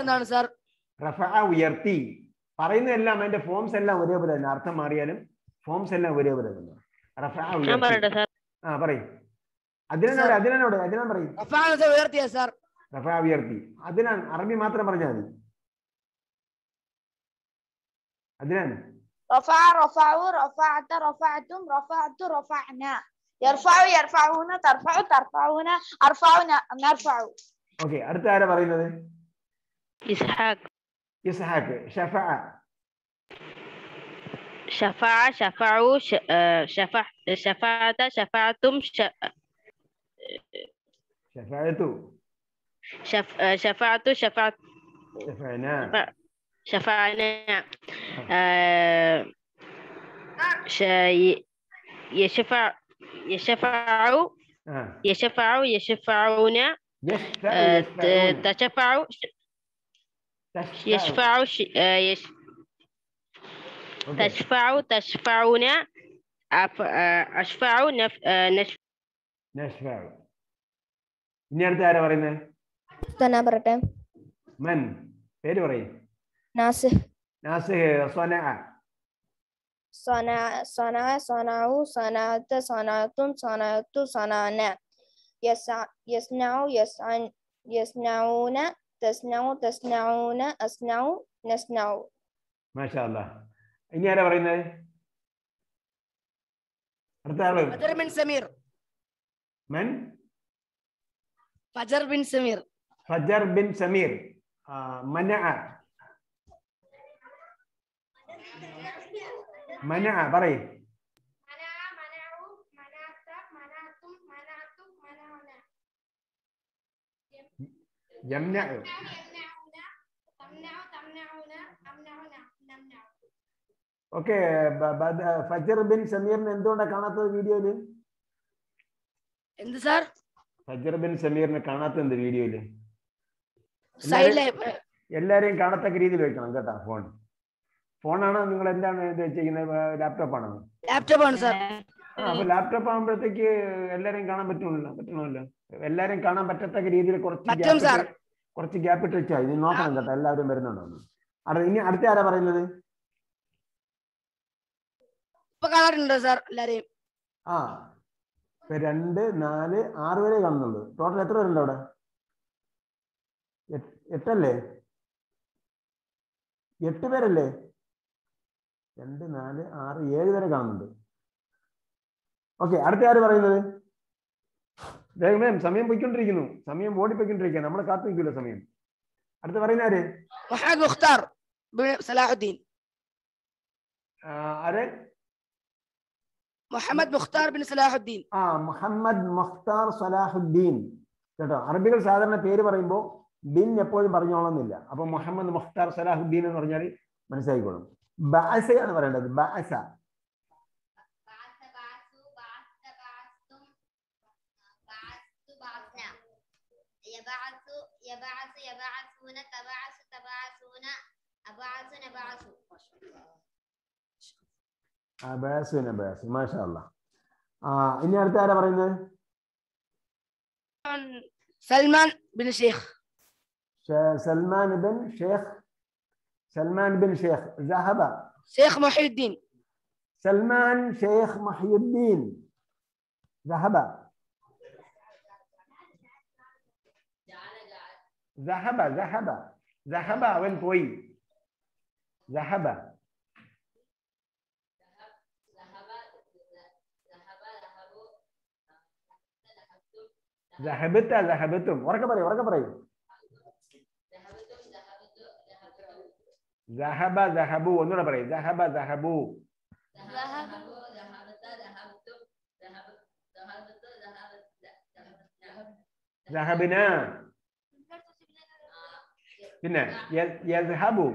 [SPEAKER 4] എന്താണ് സാർ
[SPEAKER 1] റഫ. ഉയർത്തി. പറയുന്നതെല്ലാം അതിന്റെ ഫോംസ് എല്ലാം ഒരേപോലെ തന്നെ. അർത്ഥം മാറിയാലും ഫോംസ് എല്ലാം ഒരേപോലെ തന്നെ. റഫ
[SPEAKER 7] ഞാൻ
[SPEAKER 1] ഉയർത്തി. ആ പറയും. അതിനോട് അതിനോട് അതിനാൻ പറയും.
[SPEAKER 4] ഉയർത്തിയ sir.
[SPEAKER 1] റഫ ഉയർത്തി അതിനാൻ അറബി മാത്രം പറഞ്ഞാൽ മതി അതിനാൻ
[SPEAKER 11] رفع رفعوا رفعت رفعتم رفعت رفعنا يرفع يرفعون ترفع ترفعون أرفع نرفع
[SPEAKER 1] ഓക്കെ അടുത്ത ആരാ പറയുന്നത്
[SPEAKER 7] ഇസ്ഹാഖ്
[SPEAKER 1] ഇസ്ഹാഖ് ഷഫ
[SPEAKER 7] ഷഫാ ഷഫാഉ ഷ- ആ, ഷഫ ഷഫാത ഷഫാത്തും ഷ-
[SPEAKER 1] ഷഫഅത്തു
[SPEAKER 7] ഷഫ്- ആ, ഷഫാത്തു ഷഫാ
[SPEAKER 1] ഷഫഅന
[SPEAKER 7] ഷഫാന ആ, ഷ- യ- യശഫ യശഫാഉ
[SPEAKER 1] ആ
[SPEAKER 7] യശഫാഉ യശഫാഉന
[SPEAKER 1] يشفع
[SPEAKER 7] آه،
[SPEAKER 1] يشفعون.
[SPEAKER 7] ت- تشفع
[SPEAKER 1] تشفع.
[SPEAKER 7] يشفع ش- آه، يش-
[SPEAKER 1] Okay.
[SPEAKER 7] تشفع تشفعون أف- آه، أشفع نف- آه، نش-
[SPEAKER 1] نشفع ഇനി അടുത്ത ആരാ പറയുന്നത്
[SPEAKER 5] ഹസ്വാന പറട്ടെ
[SPEAKER 1] മൻ പേര് പറയ്.
[SPEAKER 5] നാസിഹ്
[SPEAKER 1] നാസിഹ്
[SPEAKER 5] സന. സന സന സനാഉ സനാത സനാതും സനാതു സനാന. യസ്നൗ യസ്അൻ യസ്നൗന തസ്നൗ തസ്നൗന അസ്നൗ നസ്നൗ
[SPEAKER 1] മാഷാ അല്ലാ ഇനി ആരാ പറയുന്നത് അടുത്ത ആൾ.
[SPEAKER 9] ഫജർ ബിൻ സമീർ.
[SPEAKER 1] മൻ?
[SPEAKER 9] ഫജർ ബിൻ സമീർ.
[SPEAKER 1] ഫജർ ബിൻ സമീർ ആ, മനഅ മനഅ പറയ് യംനഉ ഓക്കെ ഫജർ ബിൻ സമീറിന് എന്തുകൊണ്ടാ കാണാത്തത് വീഡിയോയിൽ
[SPEAKER 9] എന്ത് സാർ?
[SPEAKER 1] ഫജർ ബിൻ സമീറിനെ കാണാത്തത് എന്ത് വീഡിയോയിൽ
[SPEAKER 9] സൈഡിലെ
[SPEAKER 1] എല്ലാരെയും കാണത്തക്ക രീതിയിൽ വെക്കണം കേട്ടാ ഫോൺ. ഫോണാണോ നിങ്ങൾ എന്താണ് ഇത് ചെയ്യുന്നത്? ലാപ്ടോപ്പ് ആണോ
[SPEAKER 9] ലാപ്ടോപ്പ് ആണ് സാർ
[SPEAKER 1] അപ്പൊ ലാപ്ടോപ്പ് ആകുമ്പോഴത്തേക്ക് എല്ലാരെയും കാണാൻ പറ്റുമല്ലോ പറ്റണമല്ലോ എല്ലാരെയും കാണാൻ പറ്റത്തക്ക രീതിയിൽ കുറച്ച് കുറച്ച് ഗ്യാപ്പ് ഇട്ട് വെച്ചാൽ ഇത് നോക്കണം കേട്ടോ എല്ലാവരും വരുന്നുണ്ടോ. അവിടെ ഇനി അടുത്ത ആരാ പറയുന്നത്? ആ രണ്ട് നാല് ആറ് വരെ കാണുന്നുള്ളൂ. ടോട്ടൽ എത്ര പേരുണ്ട് അവിടെ? എട്ടല്ലേ? എട്ട് പേരല്ലേ? രണ്ട് നാല് ആറ് ഏഴ് പേരെ കാണുന്നുണ്ട്. ഓക്കെ അടുത്ത ആര് പറയുന്നത്? വേഗം വേഗം സമയം പോയിക്കൊണ്ടിരിക്കുന്നു. സമയം ഓടിപ്പോയിക്കൊണ്ടിരിക്കുക നമ്മളെ കാത്തു നിൽക്കില്ല സമയം. അടുത്ത് പറയുന്ന ആര്?
[SPEAKER 9] മുഹമ്മദ് മുഖ്താർ സലാഹുദ്ദീൻ.
[SPEAKER 1] ആര്?
[SPEAKER 9] മുഹമ്മദ് മുഖ്താർ ബിൻ സലാഹുദ്ദീൻ.
[SPEAKER 1] ആ മുഹമ്മദ് മുഖ്താർ സലാഹുദ്ദീൻ. കേട്ടോ അറബികൾ സാധാരണ പേര് പറയുമ്പോൾ ബിൻ എപ്പോഴും പറഞ്ഞോളന്നില്ല. അപ്പൊ മുഹമ്മദ് മുഖ്താർ സലാഹുദ്ദീൻ എന്ന് പറഞ്ഞാൽ മനസ്സിലായിക്കോളും. എന്ന് പറയേണ്ടത്. ബാസ. മാഷാ ആ ഇനി അടുത്ത ആരാ പറയുന്നത്?
[SPEAKER 9] സൽമാൻ ബിൻ ഷെയ്ഖ്.
[SPEAKER 1] ഷ- സൽമാൻ ബിൻ ഷേഖ് സൽമാൻ ബിൻ ഷേഖ് സഹബ
[SPEAKER 9] ഷെയ്ഖ് മൊഹീദ്ദീൻ
[SPEAKER 1] സൽമാൻ ഷേഖ് മഹിയുദ്ദീൻ സഹബ സഹബ സഹബ സഹബ അവൻ പോയി സഹബ സഹബത്ത സഹബത്തും ഉറക്കെ പറയും ഉറക്കെ പറയും സഹബ സഹബു ഒന്നുകൂടെ പറയും. സഹബ സഹബു സഹബിന പിന്നെ യസ്ഹബു.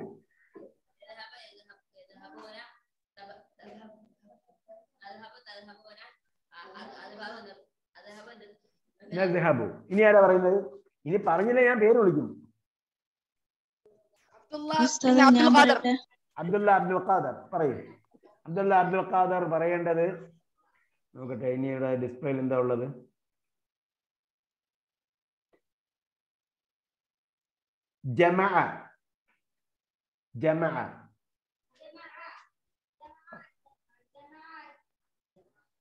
[SPEAKER 1] ഇനി ആരാ പറയുന്നത്? ഇനി പറഞ്ഞില്ല ഞാൻ പേര് വിളിക്കും.
[SPEAKER 9] അബ്ദുള്ള അബ്ദുൽ ഖാദർ.
[SPEAKER 1] പറയൂ. അബ്ദുള്ള അബ്ദുൽ ഖാദർ പറയേണ്ടത് നോക്കട്ടെ ഇനി ഡിസ്പ്ലേയിൽ എന്താ ഉള്ളത്? ജമ ജമ.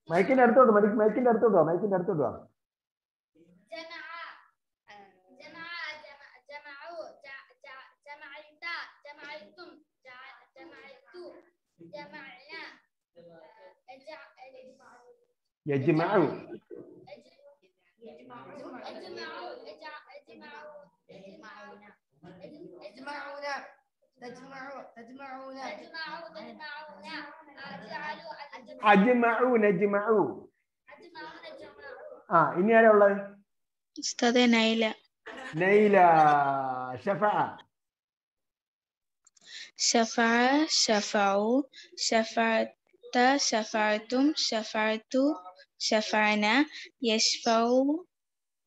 [SPEAKER 1] മൈക്കിന്റെ അടുത്തോട്ട് മൈക്കിന്റെ അടുത്തോട്ടോ മൈക്കിന്റെ അടുത്തോട്ടോ
[SPEAKER 3] جمعنا اجع-
[SPEAKER 1] യജ്മഉ
[SPEAKER 3] اجمعوا اجع- اجمعوا يجمعون
[SPEAKER 4] يجمعون تجمعوا تجمعون
[SPEAKER 3] اجمعوا تجمعون اجعلوا
[SPEAKER 1] അജ്മഉ നജ്മഉ
[SPEAKER 3] اجمعون جمعوا
[SPEAKER 1] ആ ഇനി ആരാ ഉള്ളത്
[SPEAKER 6] ഉസ്താദെ നൈല
[SPEAKER 1] നൈല ഷഫഅ
[SPEAKER 6] شفع شفعوا شفعت شفعتم شفعت شفعنا يشفع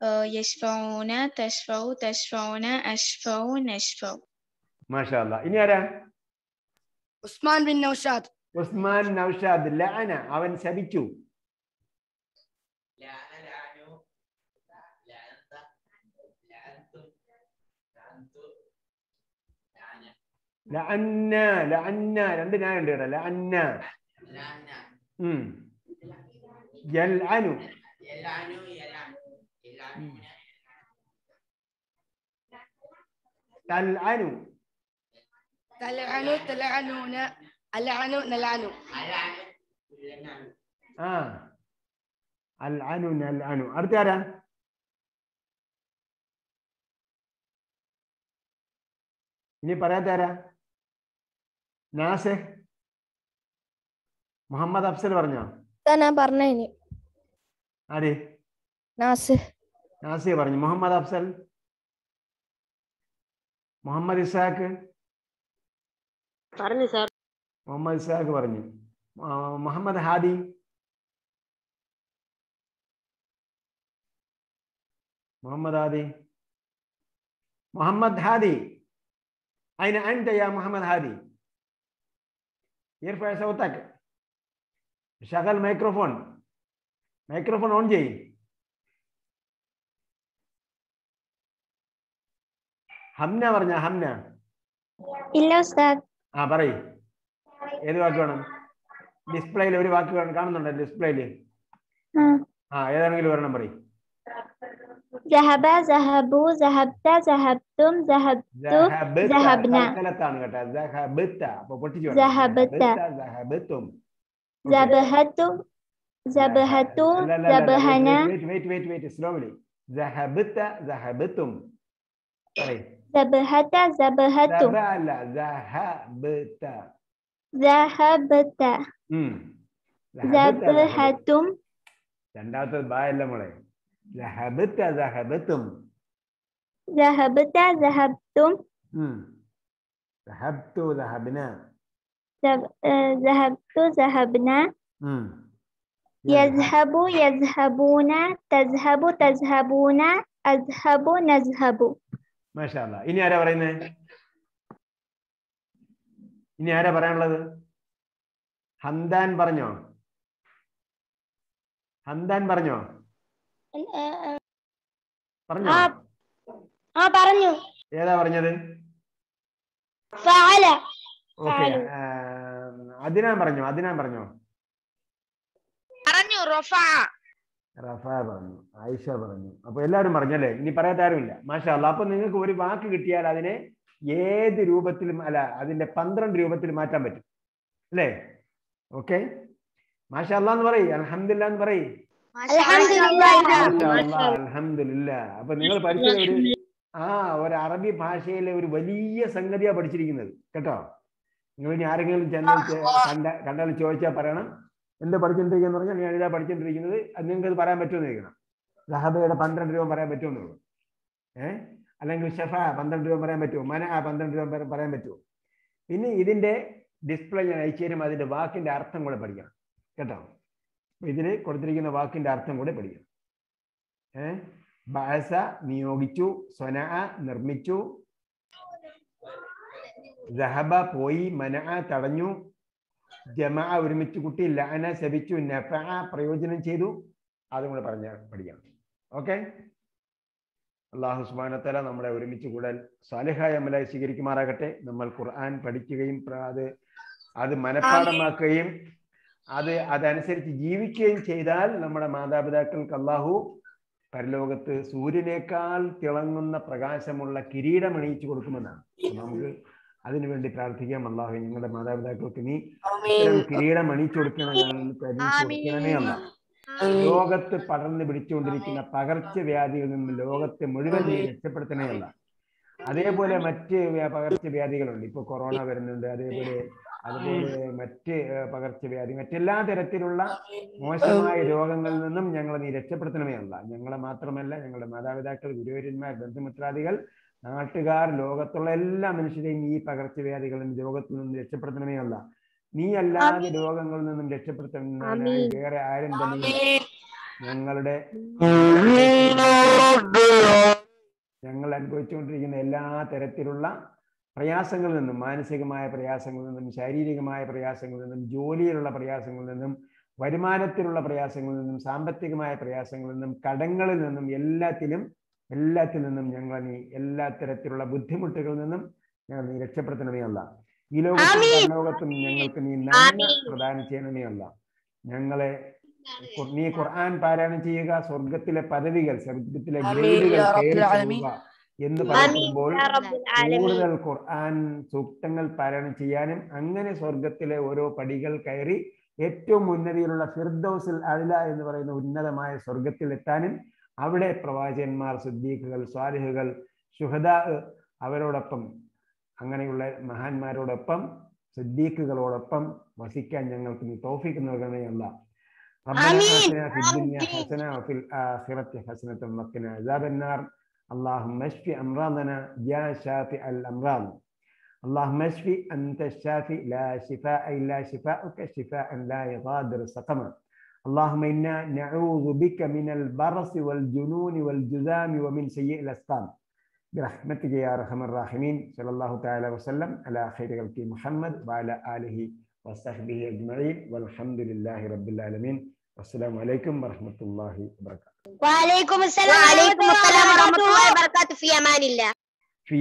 [SPEAKER 6] آه، يشفعون تشفع تشفعون أشفع نشفع
[SPEAKER 1] മാഷാ അല്ലാ ഇനി ആരാ
[SPEAKER 9] ഉസ്മാൻ ബിൻ നൗഷാദ്
[SPEAKER 1] ഉസ്മാൻ നൗഷാദ് ലഅന അവൻ ശപിച്ചു ലഅന്ന ലഅന്ന രണ്ട് ഞാൻ ഉണ്ട് കേട്ടോ ലഅന്ന ഉം യൽഅനു തൽഅനു
[SPEAKER 9] തലഅനു തലഅനൂന അലഅനു നലഅനു
[SPEAKER 1] ആ അൽഅനു നൽഅനു അടുത്ത ആരാ ഇനി പറയാത്ത ആരാ നാസെ മുഹമ്മദ് അഫ്സൽ പറഞ്ഞോ?
[SPEAKER 5] ഞാൻ പറഞ്ഞു
[SPEAKER 1] ആര്?
[SPEAKER 5] നാസെ.
[SPEAKER 1] നാസിയ പറഞ്ഞു. മുഹമ്മദ് അഫ്സൽ മുഹമ്മദ് ഇസാഖ്
[SPEAKER 7] പറഞ്ഞു സാർ.
[SPEAKER 1] മുഹമ്മദ് ഇസാഖ് പറഞ്ഞു. മുഹമ്മദ് ഹാദി. മുഹമ്മദ് ഹാദി. മുഹമ്മദ് ഹാദി. അയിന് അൻത യാ മുഹമ്മദ് ഹാദി? इयर पैसा होता है शगल माइक्रोफोन माइक्रोफोन ऑन जाइए ഹംന പറഞ്ഞ ഹംന?
[SPEAKER 2] ഇല്ല ഉസ്താദ്.
[SPEAKER 1] ആ പറയ്. ഏത് വാക്ക് വേണം? ഡിസ്പ്ലേയിൽ ഒരു വാക്ക് കാണുന്നുണ്ടോ ഡിസ്പ്ലേയിൽ
[SPEAKER 2] ആ
[SPEAKER 1] ഏതാണെങ്കിലും ഒരെണ്ണം പറയും.
[SPEAKER 2] ജഹബ ജഹബു ജഹബ്ത ذهبتم ജഹബ്തു ജഹബ്ന
[SPEAKER 1] കലത്താണ് കേട്ടോ ذهبتم അപ്പോൾ പൊട്ടിച്ചു
[SPEAKER 2] ജഹബത്ത
[SPEAKER 1] ജഹബത്തും
[SPEAKER 2] ذهبتم ജബഹത്തു ജബഹന
[SPEAKER 1] വെയിറ്റ് വെയിറ്റ് ذهبتم വെയിറ്റ് ذهبتم ജഹബത്ത
[SPEAKER 2] ذهبتم ജബഹത
[SPEAKER 1] ജബഹത്തും അല്ല ജഹബത്ത ജഹബത്ത
[SPEAKER 2] ജബഹത്തും
[SPEAKER 1] രണ്ടാമത്തെ ബാ അല്ല മോളെ സഹബത്ത സഹബത്തും
[SPEAKER 2] ذهبت ذهبتم
[SPEAKER 1] ഉം. സഹബ്തു സഹബന
[SPEAKER 2] ذب- آه، ذهبت ذهبنا
[SPEAKER 1] ഉം.
[SPEAKER 2] يذهب يذهبون تذهب تذهبون أذهب نذهب
[SPEAKER 1] മാഷാ അല്ലാ. ഇനി ആരാ പറയുന്നത് ഇനി ആരാ പറയാനുള്ളത് ഹന്താൻ പറഞ്ഞോ ഹന്താൻ പറഞ്ഞോ പറഞ്ഞോ
[SPEAKER 2] ആ പറഞ്ഞു.
[SPEAKER 1] ഏതാ പറഞ്ഞത്? ഓക്കെ അതിനാ പറഞ്ഞു അതിനാ പറഞ്ഞു?
[SPEAKER 5] പറഞ്ഞു റഫ.
[SPEAKER 1] പറഞ്ഞു ആയിഷ പറഞ്ഞു. അപ്പൊ എല്ലാവരും പറഞ്ഞല്ലേ ഇനി പറയാത്ത ആരുമില്ല. മാഷാ അല്ല അപ്പൊ നിങ്ങൾക്ക് ഒരു വാക്ക് കിട്ടിയാൽ അതിനെ ഏത് രൂപത്തിലും അല്ല അതിന്റെ പന്ത്രണ്ട് രൂപത്തിൽ മാറ്റാൻ പറ്റും. അല്ലേ? ഓക്കെ? മാഷാ അല്ലാന്ന് പറയ് അലഹമില്ല എന്ന് പറയ്. അപ്പൊ നിങ്ങൾ പഠിച്ച ഒരു ആ ഒരു അറബി ഭാഷയിലെ ഒരു വലിയ സംഗതിയാ പഠിച്ചിരിക്കുന്നത്. കേട്ടോ? നിങ്ങൾ ഇനി ആരെങ്കിലും ചെന്ന് കണ്ട കണ്ടാൽ ചോദിച്ചാൽ പറയണം. എന്താ പഠിച്ചോണ്ടിരിക്കുന്ന പറഞ്ഞാൽ ഞാൻ ഇതാ പഠിച്ചോണ്ടിരിക്കുന്നത് അത് നിങ്ങൾക്ക് അത് പറയാൻ പറ്റുമെന്ന് ചോദിക്കണം. സഹബയുടെ പന്ത്രണ്ട് രൂപ പറയാൻ പറ്റുമെന്ന് ഏഹ് അല്ലെങ്കിൽ ഷെഫ പന്ത്രണ്ട് രൂപ പറയാൻ പറ്റുമോ? മന ആ പന്ത്രണ്ട് രൂപ പറയാൻ പറ്റുമോ? പിന്നെ ഇതിന്റെ ഡിസ്പ്ലേ ഞാൻ അയച്ചു തരും അതിന്റെ വാക്കിന്റെ അർത്ഥം കൂടെ പഠിക്കണം. കേട്ടോ? ഇതിന് കൊടുത്തിരിക്കുന്ന വാക്കിന്റെ അർത്ഥം കൂടെ പഠിക്കണം ഏ? ബാസ നിയോഗിച്ചു സ്വന നിർമ്മിച്ചു ജഹബ പോയി മന തടഞ്ഞു ജമ ഒരുമിച്ച് കുട്ടി ലഅന ശപിച്ചു നഫ പ്രയോജനം ചെയ്തു. അതും കൂടെ പറഞ്ഞ പഠിക്കണം ഓക്കെ? അള്ളാഹു സുബാനത്തല നമ്മളെ ഒരുമിച്ച് കൂടാൻ സാലിഹായ അമലായി സ്വീകരിക്കുമാറാകട്ടെ. നമ്മൾ ഖുർആൻ പഠിക്കുകയും അത് അത് മനഃപ്പാടമാക്കുകയും അത് അതനുസരിച്ച് ജീവിക്കുകയും ചെയ്താൽ നമ്മുടെ മാതാപിതാക്കൾക്ക് അള്ളാഹു പരലോകത്ത് സൂര്യനേക്കാൾ തിളങ്ങുന്ന പ്രകാശമുള്ള കിരീടം അണിയിച്ചു കൊടുക്കുമെന്നാണ്. നമുക്ക് അതിനുവേണ്ടി പ്രാർത്ഥിക്കാം. അള്ളാഹു ഞങ്ങളുടെ മാതാപിതാക്കൾക്ക് നീ കിരീടം അണിയിച്ചു കൊടുക്കണമേ അല്ല ലോകത്ത് പടർന്നു പിടിച്ചുകൊണ്ടിരിക്കുന്ന പകർച്ചവ്യാധികളിൽ നിന്ന് ലോകത്തെ മുഴുവൻ നീ രക്ഷപ്പെടുത്തണേ അല്ല അതേപോലെ മറ്റ് വ്യ- പകർച്ചവ്യാധികളുണ്ട്. ഇപ്പൊ കൊറോണ വരുന്നുണ്ട്. അതേപോലെ അതുപോലെ മറ്റ് പകർച്ചവ്യാധി മറ്റെല്ലാ തരത്തിലുള്ള മോശമായ രോഗങ്ങളിൽ നിന്നും ഞങ്ങളെ നീ രക്ഷപ്പെടുത്തണമേ അല്ല ഞങ്ങളെ മാത്രമല്ല ഞങ്ങളുടെ മാതാപിതാക്കൾ ഗുരുവര്യന്മാർ ബന്ധുമിത്രാദികൾ നാട്ടുകാർ ലോകത്തുള്ള എല്ലാ മനുഷ്യരെയും ഈ പകർച്ചവ്യാധികളിൽ നിന്ന് രോഗത്തിൽ നിന്നും രക്ഷപ്പെടുത്തണമേ അല്ല നീ അല്ലാതെ രോഗങ്ങളിൽ നിന്നും രക്ഷപ്പെടുത്തുന്നതിനായി വേറെ ആരും തന്നെ ഞങ്ങളുടെ ഞങ്ങൾ അനുഭവിച്ചുകൊണ്ടിരിക്കുന്ന എല്ലാ തരത്തിലുള്ള പ്രയാസങ്ങളിൽ നിന്നും മാനസികമായ പ്രയാസങ്ങളിൽ നിന്നും ശാരീരികമായ പ്രയാസങ്ങളിൽ നിന്നും ജോലിയിലുള്ള പ്രയാസങ്ങളിൽ നിന്നും വരുമാനത്തിലുള്ള പ്രയാസങ്ങളിൽ നിന്നും സാമ്പത്തികമായ പ്രയാസങ്ങളിൽ നിന്നും കടങ്ങളിൽ നിന്നും എല്ലാത്തിലും എല്ലാത്തിൽ നിന്നും ഞങ്ങളെ നീ എല്ലാ തരത്തിലുള്ള ബുദ്ധിമുട്ടുകളിൽ നിന്നും ഞങ്ങൾ നീ രക്ഷപ്പെടുത്തണമേ അല്ല ഈ ലോകത്തും ലോകത്തും ഞങ്ങൾക്ക് നീ നന്മ പ്രദാനം ചെയ്യണമേ അല്ല ഞങ്ങളെ നീ ഖുർആൻ പാരായണം ചെയ്യുക സ്വർഗത്തിലെ പദവികൾ സ്വർഗത്തിലെ ഗ്രേഡുകൾ
[SPEAKER 9] യാ
[SPEAKER 1] കയറി
[SPEAKER 9] റബ്ബിൽ ആലമീൻ.
[SPEAKER 1] പോവുക എന്ന് പറയുമ്പോൾ കൂടുതൽ ഖുർആൻ സൂക്തങ്ങൾ പാരായണം ചെയ്യാനും അങ്ങനെ സ്വർഗത്തിലെ ഓരോ പടികൾ കയറി ഏറ്റവും ഉന്നതിയിലുള്ള ഫിർദൌസിൽ അഴില എന്ന് പറയുന്ന ഉന്നതമായ സ്വർഗത്തിൽ എത്താനും അവിടെ പ്രവാചകന്മാർ സിദ്ദീഖുകൾ സ്വാലിഹുകൾ ശുഹദ അവരോടൊപ്പം അങ്ങനെയുള്ള മഹാന്മാരോടൊപ്പം സിദ്ദീഖുകളോടൊപ്പം വസിക്കാൻ ഞങ്ങൾക്ക് നീ തൗഫീഖ് നൽകണമേ അല്ല ربنا آتنا في الدنيا حسنة وفي الآخرة حسنة وقنا عذاب النار اللهم اشف أمراضنا يا شافع الأمراض. اللهم اشف أنت الشافي لا شفاء إلا شفاءك شفاء لا يغادر سقما. اللهم إنا نعوذ بك من البرص والجنون والجذام ومن سيء الأسقام. برحمتك يا أرحم الراحمين. صلى الله تعالى وسلم على خير خلق محمد وعلى آله وصحبه أجمعين. والحمد لله رب العالمين. والسلام عليكم ورحمة الله وبركاته.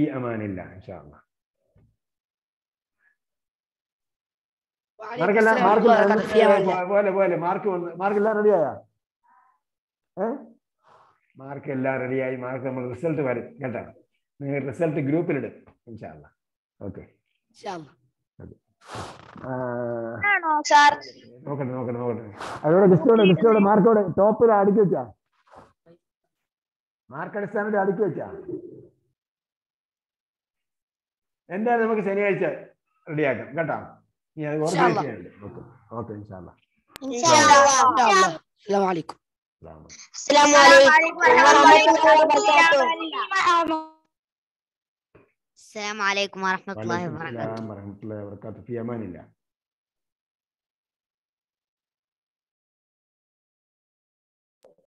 [SPEAKER 1] അസ്സലാം ഇൻഷാ മാർക്ക് മാർക്ക് മാർക്ക് എല്ലാം മാർക്ക് എല്ലാം റെഡിയായി മാർക്ക് നമ്മൾ റിസൾട്ട് വരും കേട്ടോ? നിങ്ങൾ റിസൾട്ട് ഗ്രൂപ്പിലിടും ഇൻഷാല്ല ഓക്കെ നോക്കട്ടെ നോക്കട്ടെ നോക്കട്ടെ. അതോടെ ഗസ്റ്റോടെ ഗസ്റ്റോടെ മാർക്കോടെ ടോപ്പിൽ അടിച്ചു വെച്ചാ. മാർക്കടിസ്ഥാനത്തിൽ അടുക്കി വെച്ചാ. എന്തായാലും നമുക്ക് ശനിയാഴ്ച റെഡിയാക്കാം കേട്ടോ? ഇനി അത് ഓർഗനൈസ് ചെയ്യാനുണ്ട് ഓക്കെ. ഓക്കെ ഇൻഷാല്ലാ അസ്സലാമലൈക്കും. അസ്സലാമലൈക്കും. വറഹ്മത്തുള്ളാഹി വബറകാതുഹു. വറഹ്മത്തുള്ളാഹി വബറകാതുഹു.